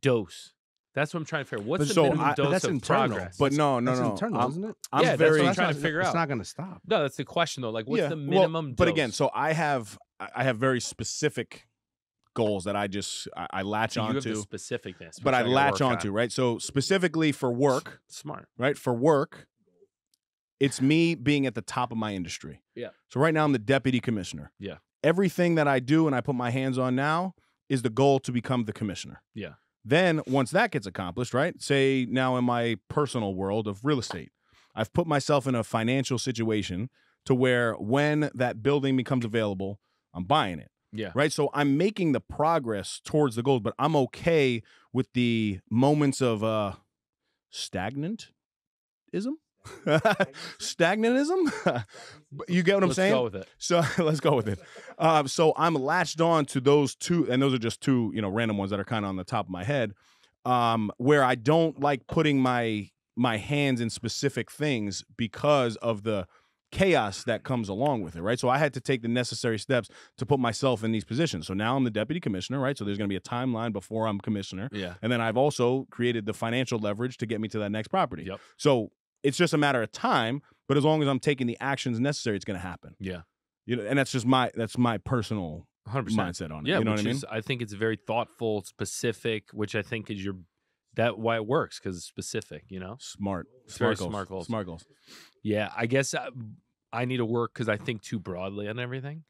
dose? That's what I'm trying to figure. What's But the so minimum I- dose that's of internal. progress? But That's- no, no, that's no. internal I'm, isn't it I'm Yeah, that's what I'm trying to figure it's out. not gonna stop no, that's the question though. Like, what's Yeah, the well, minimum? But again, so I have I I have very specific goals that I just I, I latch So you have onto, specificness, but which I latch work on. onto right. So specifically for work, Smart. right? For work, it's me being at the top of my industry. Yeah. So right now I'm the deputy commissioner. Yeah. Everything that I do and I put my hands on now is the goal to become the commissioner. Yeah. Then once that gets accomplished, right? Say now in my personal world of real estate, I've put myself in a financial situation to where when that building becomes available, I'm buying it Yeah. right? So I'm making the progress towards the goals, but I'm okay with the moments of uh stagnantism. Stagnatism? You get what I'm Let's saying? go with it. So let's go with it. Um, so I'm latched on to those two, and those are just two, you know, random ones that are kind of on the top of my head. Um, where I don't like putting my my hands in specific things because of the chaos that comes along with it, right? So I had to take the necessary steps to put myself in these positions. So now I'm the deputy commissioner, right? So there's going to be a timeline before I'm commissioner. Yeah. And then I've also created the financial leverage to get me to that next property. Yep. So it's just a matter of time, but as long as I'm taking the actions necessary, it's going to happen. Yeah. You know, and that's just my that's my personal 100%. mindset on it. Yeah, you know what I mean? is, I think it's very thoughtful, specific, which I think is your that why it works because it's specific. You know. Smart, It's smart goals. smart goals. Smart goals. Yeah, I guess I, I need to work because I think too broadly on everything.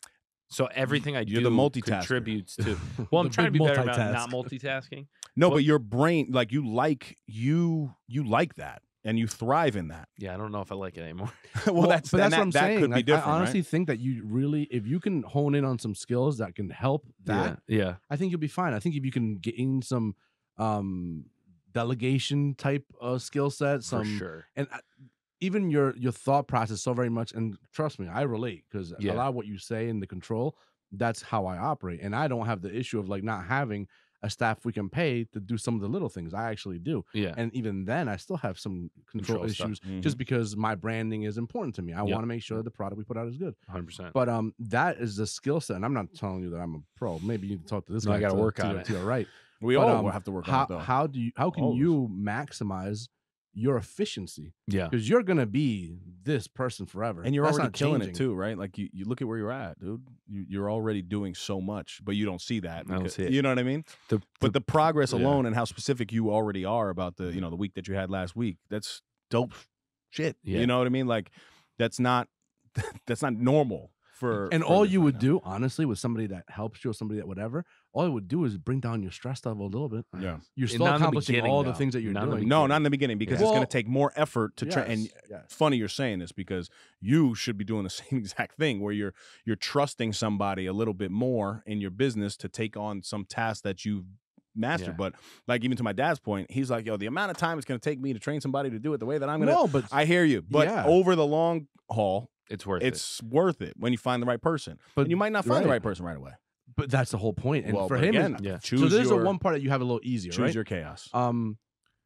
So everything I You're do the multitasker. contributes to. Well, I'm trying to be better about not multitasking. No, but your brain, like you like you you like that, and you thrive in that. Yeah, I don't know if I like it anymore. well, that's but that's that, what I'm that saying. could be Like, different. I honestly right? think that you really, if you can hone in on some skills that can help that, yeah, yeah, I think you'll be fine. I think if you can gain some um delegation type of skill set, for some sure. and I, even your your thought process so very much and trust me i relate because Yeah. a lot of what you say in the control that's how i operate and i don't have the issue of like not having a staff we can pay to do some of the little things i actually do Yeah, and even then i still have some control, Control stuff. Mm-hmm. issues just because my branding is important to me i Yep. want to make sure that the product we put out is good 100. percent but um that is the skill set and i'm not telling you that i'm a pro maybe you need to talk to this No, I gotta work to on your- it. to your right we But, all um, have to work how, on it though. how do you how can us. you maximize your efficiency Yeah, because you're gonna be this person forever, and you're That's already killing changing. it too, right? Like you, you look at where you're at, dude. You, you're already doing so much, but you don't see that. I don't see it. You know what I mean? the, But the progress yeah. alone and how specific you already are about the, you know, the week that you had last week, that's dope shit. Yeah. You know what I mean? Like that's not that's not normal for And for all you would now. do, honestly, with somebody that helps you or somebody that whatever, all it would do is bring down your stress level a little bit. Yeah. You're still not in the accomplishing beginning, all the though. things that you're Not in the doing. No, not in the beginning because Yeah. it's going to take more effort to try. And Yes, yes. funny you're saying this because you should be doing the same exact thing where you're you're trusting somebody a little bit more in your business to take on some task that you've mastered. Yeah. But like even to my dad's point, he's like, "Yo, the amount of time it's going to take me to train somebody to do it the way that I'm going to." no, but I hear you, but Yeah. over the long haul, it's worth it. it's worth it when you find the right person. but and you might not find the right. right person right away. But that's the whole point. And well, for but him, again, Yeah. choose so there's your a one part that you have a little easier, choose right? your chaos. um,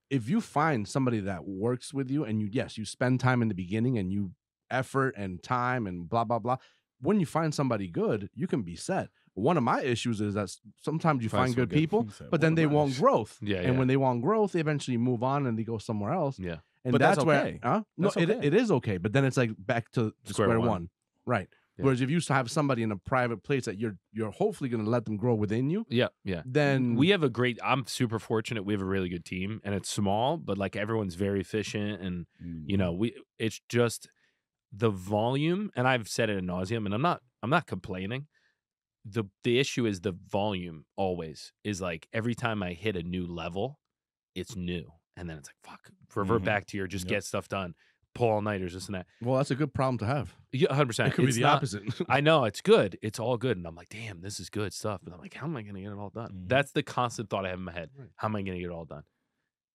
if you find somebody that works with you and you yes, you spend time in the beginning and you effort and time and blah blah blah. When you find somebody good, you can be set. One of my issues is that s- sometimes you Find find good good- people, he but then they want issues." growth. Yeah, And yeah. when they want growth, they eventually move on and they go somewhere else. Yeah. And But that's where okay. huh? No, That's it, okay. it is okay. But then it's like back to to Square square, one. one. Right. Yeah. Whereas if you used to have somebody in a private place that you're you're hopefully gonna let them grow within you, Yeah, yeah. then We have a great. I'm super fortunate. We have a really good team, and it's small, but like everyone's very efficient, and you know, we. It's just the volume, and I've said it ad nauseum, and I'm not. I'm not complaining. the The issue is the volume. Always is like every time I hit a new level, it's new, and then it's like fuck. Revert Mhm. back to your just Yep. get stuff done. Pull all nighters, this and that. well, that's a good problem to have. Yeah, hundred percent. It percent. could be the not- opposite. I know it's good. It's all good. And I'm like, damn, this is good stuff. But I'm like, how am I going to get it all done? Mhm. That's the constant thought I have in my head. Right. How am I going to get it all done?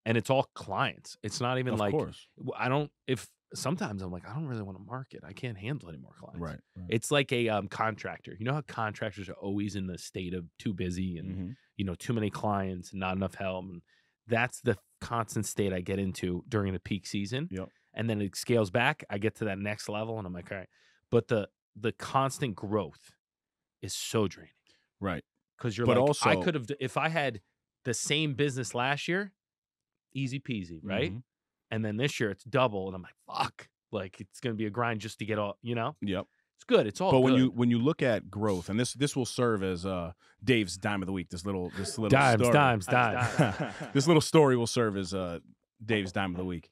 And it's all clients. It's not even of like, course. w- I don't, if sometimes I'm like, I don't really want to market. I can't handle any more clients. Right. right. It's like a um, contractor. You know how contractors are always in the state of too busy and, Mhm. you know, too many clients and not enough help. And that's the constant state I get into during the peak season. Yep. And then it scales back. I get to that next level and I'm like, all right. But the the constant growth is so draining Right. because you're But like, I could have if I had the same business last year, easy peasy, right? Mhm. And then this year it's double, and I'm like, fuck, like it's gonna be a grind just to get all, you know, Yep. it's good. It's all but when good. you when you look at growth, and this this will serve as uh Dave's dime of the week. This little this little dimes, story. dimes, dimes. this little story will serve as uh Dave's dime of the week.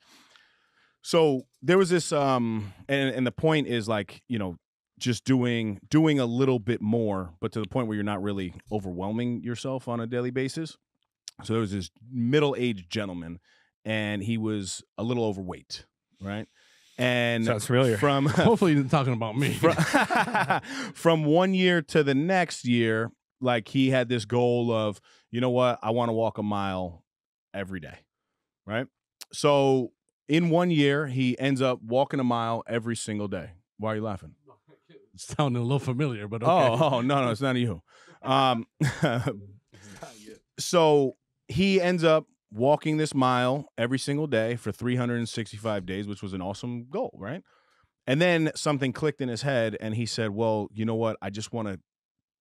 So there was this um and and the point is like, you know, just doing doing a little bit more, but to the point where you're not really overwhelming yourself on a daily basis. So there was this middle-aged gentleman and he was a little overweight, right? And Sounds familiar. from Hopefully, you're talking about me. from, from one year to the next year, like he had this goal of, you know what, I want to walk a mile every day. Right. So in one year, he ends up walking a mile every single day. Why are you laughing? It's sounding a little familiar, but okay. Oh, oh, no, no, it's not you. Um, so he ends up walking this mile every single day for 365 days, which was an awesome goal, right? And then something clicked in his head, and he said, Well, you know what? I just want to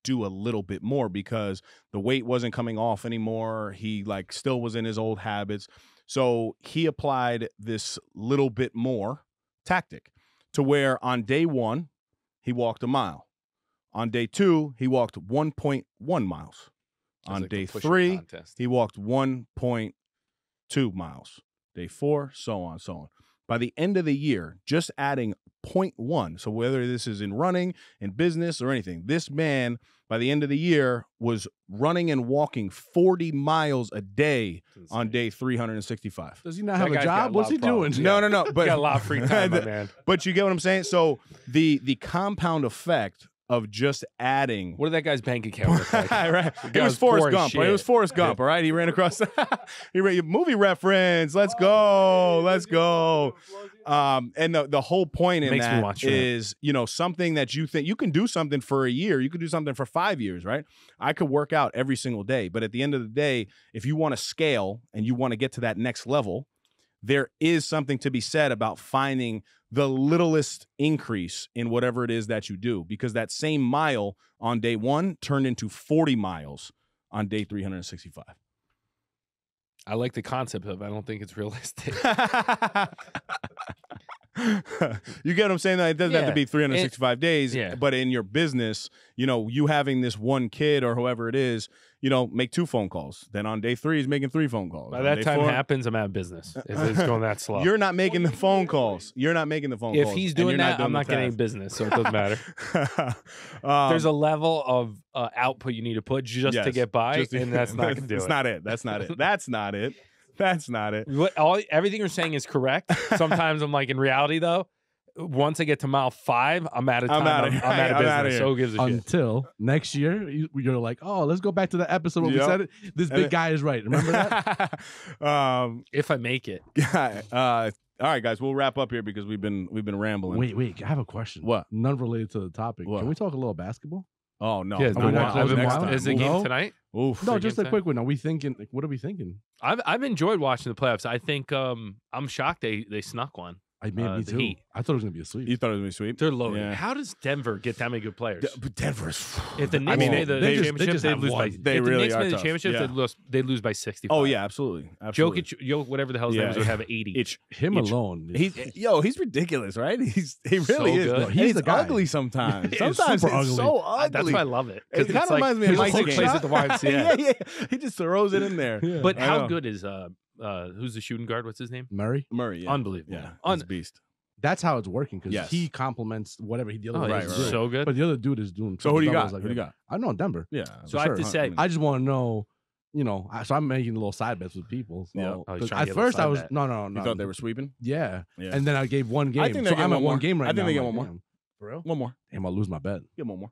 do a little bit more because the weight wasn't coming off anymore. He like still was in his old habits. So he applied this little bit more tactic to where on day one, he walked a mile. On day two, he walked 1.1 miles. Sounds on like day three, contest. he walked 1.2 miles. Day four, so on, so on. By the end of the year, just adding 0.1, so whether this is in running, in business, or anything, this man, by the end of the year, was running and walking 40 miles a day on day 365. Does he not That have a job? a What's he problems. doing? No, no, no. But But got a lot of free time, my man. But you get what I'm saying? So the the compound effect of just adding What did that guy's bank account look like? right. It was poor Forrest Gump. Right? It was. Forrest Gump. All right. He ran across. he ran movie reference. Let's go. Let's go. Um, and the the whole point in Makes that is, you know, something that you think you can do something for a year. You could do something for five years, right? I could work out every single day, but at the end of the day, if you want to scale and you want to get to that next level, there is something to be said about finding the littlest increase in whatever it is that you do because that same mile on day one turned into 40 miles on day 365 I like the concept of. it. I don't think it's realistic. you get what I'm saying? That it doesn't have to be 365 days, yeah. but in your business, you know, you having this one kid or whoever it is, you know, make two phone calls. Then on day three, he's making three phone calls. By On that time four- happens, I'm out of business. If it's going that slow. You're not making the phone calls. You're not making the phone if calls. he's doing that, doing I'm not getting business, so it doesn't matter. Um, There's a level of uh, output you need to put just to get by, to- and that's not That's it. not it. That's not it. That's not it. That's not it. What, all everything you're saying is correct. Sometimes I'm like, in reality, though, once I get to mile five, I'm out of time. I'm I'm, I'm, out of I'm outta business. here. So who gives a shit? Until next year, you- you're like, oh, let's go back to the episode where Yep. we said it. This And big it- guy is right. Remember that? um, If I make it, uh, all right, guys, we'll wrap up here because we've been we've been rambling. wait, wait. I have a question. What? None related to the topic. What? Can we talk a little basketball? Oh no, Yeah, no, been no, no, next time. Is the game No. tonight? Oof. No, just a time? quick one. Are we thinking? Like, what are we thinking? I've I've enjoyed watching the playoffs. I think um I'm shocked they they snuck one. I mean, Uh, me too. Heat. I thought it was gonna be a sweep. You thought it was gonna be a sweep? They're loaded. Yeah. How does Denver get that many good players? D- but Denver's. if the Knicks I mean, made the they just- they championship, just they'd have lose by. one. They if the Knicks are made the championship, Yeah. they'd lose. They'd lose by sixty. Oh yeah, absolutely. absolutely. Jokic, Yo, whatever the hell's Yeah. name is, would have eighty. Itch. Him Each- alone. He's yo, he's ridiculous, right? He's he So really is. good. No, he's he's the guy. ugly sometimes. Sometimes super it's ugly. so I- ugly. that's why I love it. It kind of reminds me of he Mike's also game. plays at the YMCA. yeah, yeah. He just throws it in there. But how good is uh who's the shooting guard? What's his name? Murray. Murray? Yeah. Unbelievable. Yeah, Un- he's a beast. That's how it's working because Yes. he complements whatever he the other oh, guy right, he's right, right. so good. But the other dude is doing. So who do you doubles got? like Who do you that. got? I know Denver. Yeah. So for I have to sure. say- I just want to know, you know. I, so I'm making little side bets with people. So, Yeah. Oh, he's 'cause trying to at get a first I side was bet. no, no, you no. thought they were sweeping? Yeah. Yeah. and then I gave one game. I think so they get I'm one at more. one game right I now. think they get I'm one like, more. damn, For real? One more. Damn, I'll lose my bet. Get one more.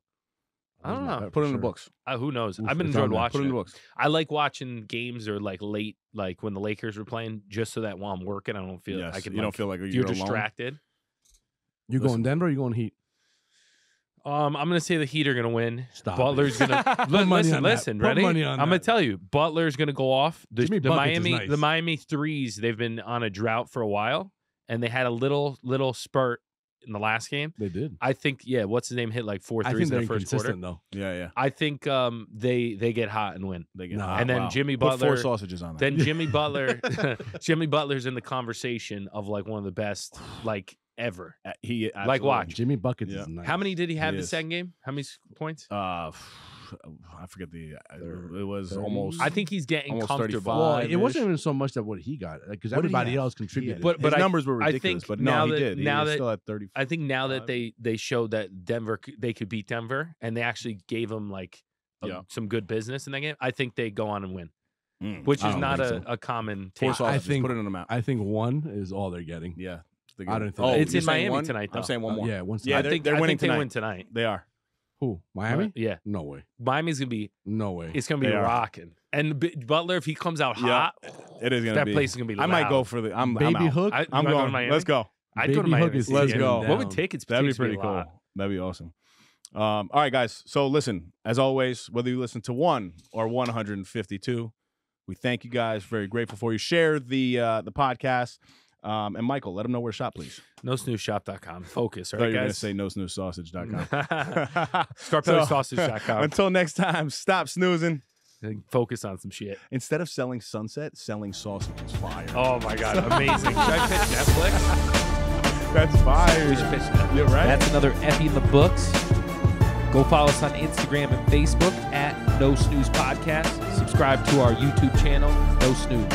I don't know. Put for it in the books. Uh, who knows? Oof, I've been it's enjoying watching. Put it in the books. I like watching games or like late, like when the Lakers were playing, just so that while I'm working, I don't feel Yes. I can. you like, don't feel like you're, you're alone? distracted. You Listen. going Denver? or You going Heat? Um, I'm gonna say the Heat are gonna win. Stop Butler's it. gonna Put Li- money listen. on that. Listen, Put ready? money on I'm gonna tell you, Butler's gonna go off. The, Jimmy the Buckets is Miami, nice. the Miami threes, they've been on a drought for a while, and they had a little little spurt in the last game. They did. I think, yeah, what's his name hit like four threes in the first quarter. though. Yeah, yeah. I think um they they get hot and win. They get Nah. hot. And then Wow. Jimmy Put Butler- four sausages on that. Then Jimmy Butler, Jimmy Butler's in the conversation of like one of the best like ever. Uh, he Like, watch. Jimmy Buckets Yeah. is nice. How many did he have He the second game? How many points? Uh, I forget the. It was thirty? almost. I think he's getting almost comfortable. 35. Well, it wasn't even so much that what he got because What did he everybody else contributed. But- his I- numbers were I ridiculous. think but now no, that- he did. He now was that- still at thirty. I think now that they they showed that Denver they could beat Denver and they actually gave him like a- Yeah. some good business in that game. I think they go on and win, Mm. which is don't a, so. a common four take. sausages. think- put it in the map. I think one is all they're getting. yeah. I don't think- Oh, It's in Miami one? tonight, I'm saying one Uh, more. yeah, one. Yeah, I they're- think they're I winning think they win tonight. They are. Who? Miami? Yeah, No way. Miami's gonna be No way. it's gonna be They are. rocking. And B- Butler, if he comes out Yeah. hot, It is gonna that be. place is gonna be. I might go for the. I'm Baby I'm out. Hook. I, I'm you wanna go to going. Miami? Let's go. I'd go to Baby Miami. Hook and is see Let's it. go. What would down. tickets? That'd be tickets pretty a cool. lot? That'd be awesome. Um, all right, guys. So listen, as always, whether you listen to one or 152, we thank you guys. Very grateful for you. Share the uh, the podcast. Um, and Michael, let them know where to shop, please. NoSnoozeshop.com. Focus, I all thought right, you were going to guys. say no snooze sausage.com. ScarpelliSausage.com. Until next time, stop snoozing. and Focus on some shit. Instead of selling sunset, selling sausage is fire. Oh my god, amazing! Should I pitch Netflix? That's fire. We should pitch Netflix. You're right. That's another Effie in the books. Go follow us on Instagram and Facebook at No Snooze Podcast. Subscribe to our YouTube channel, No Snooze.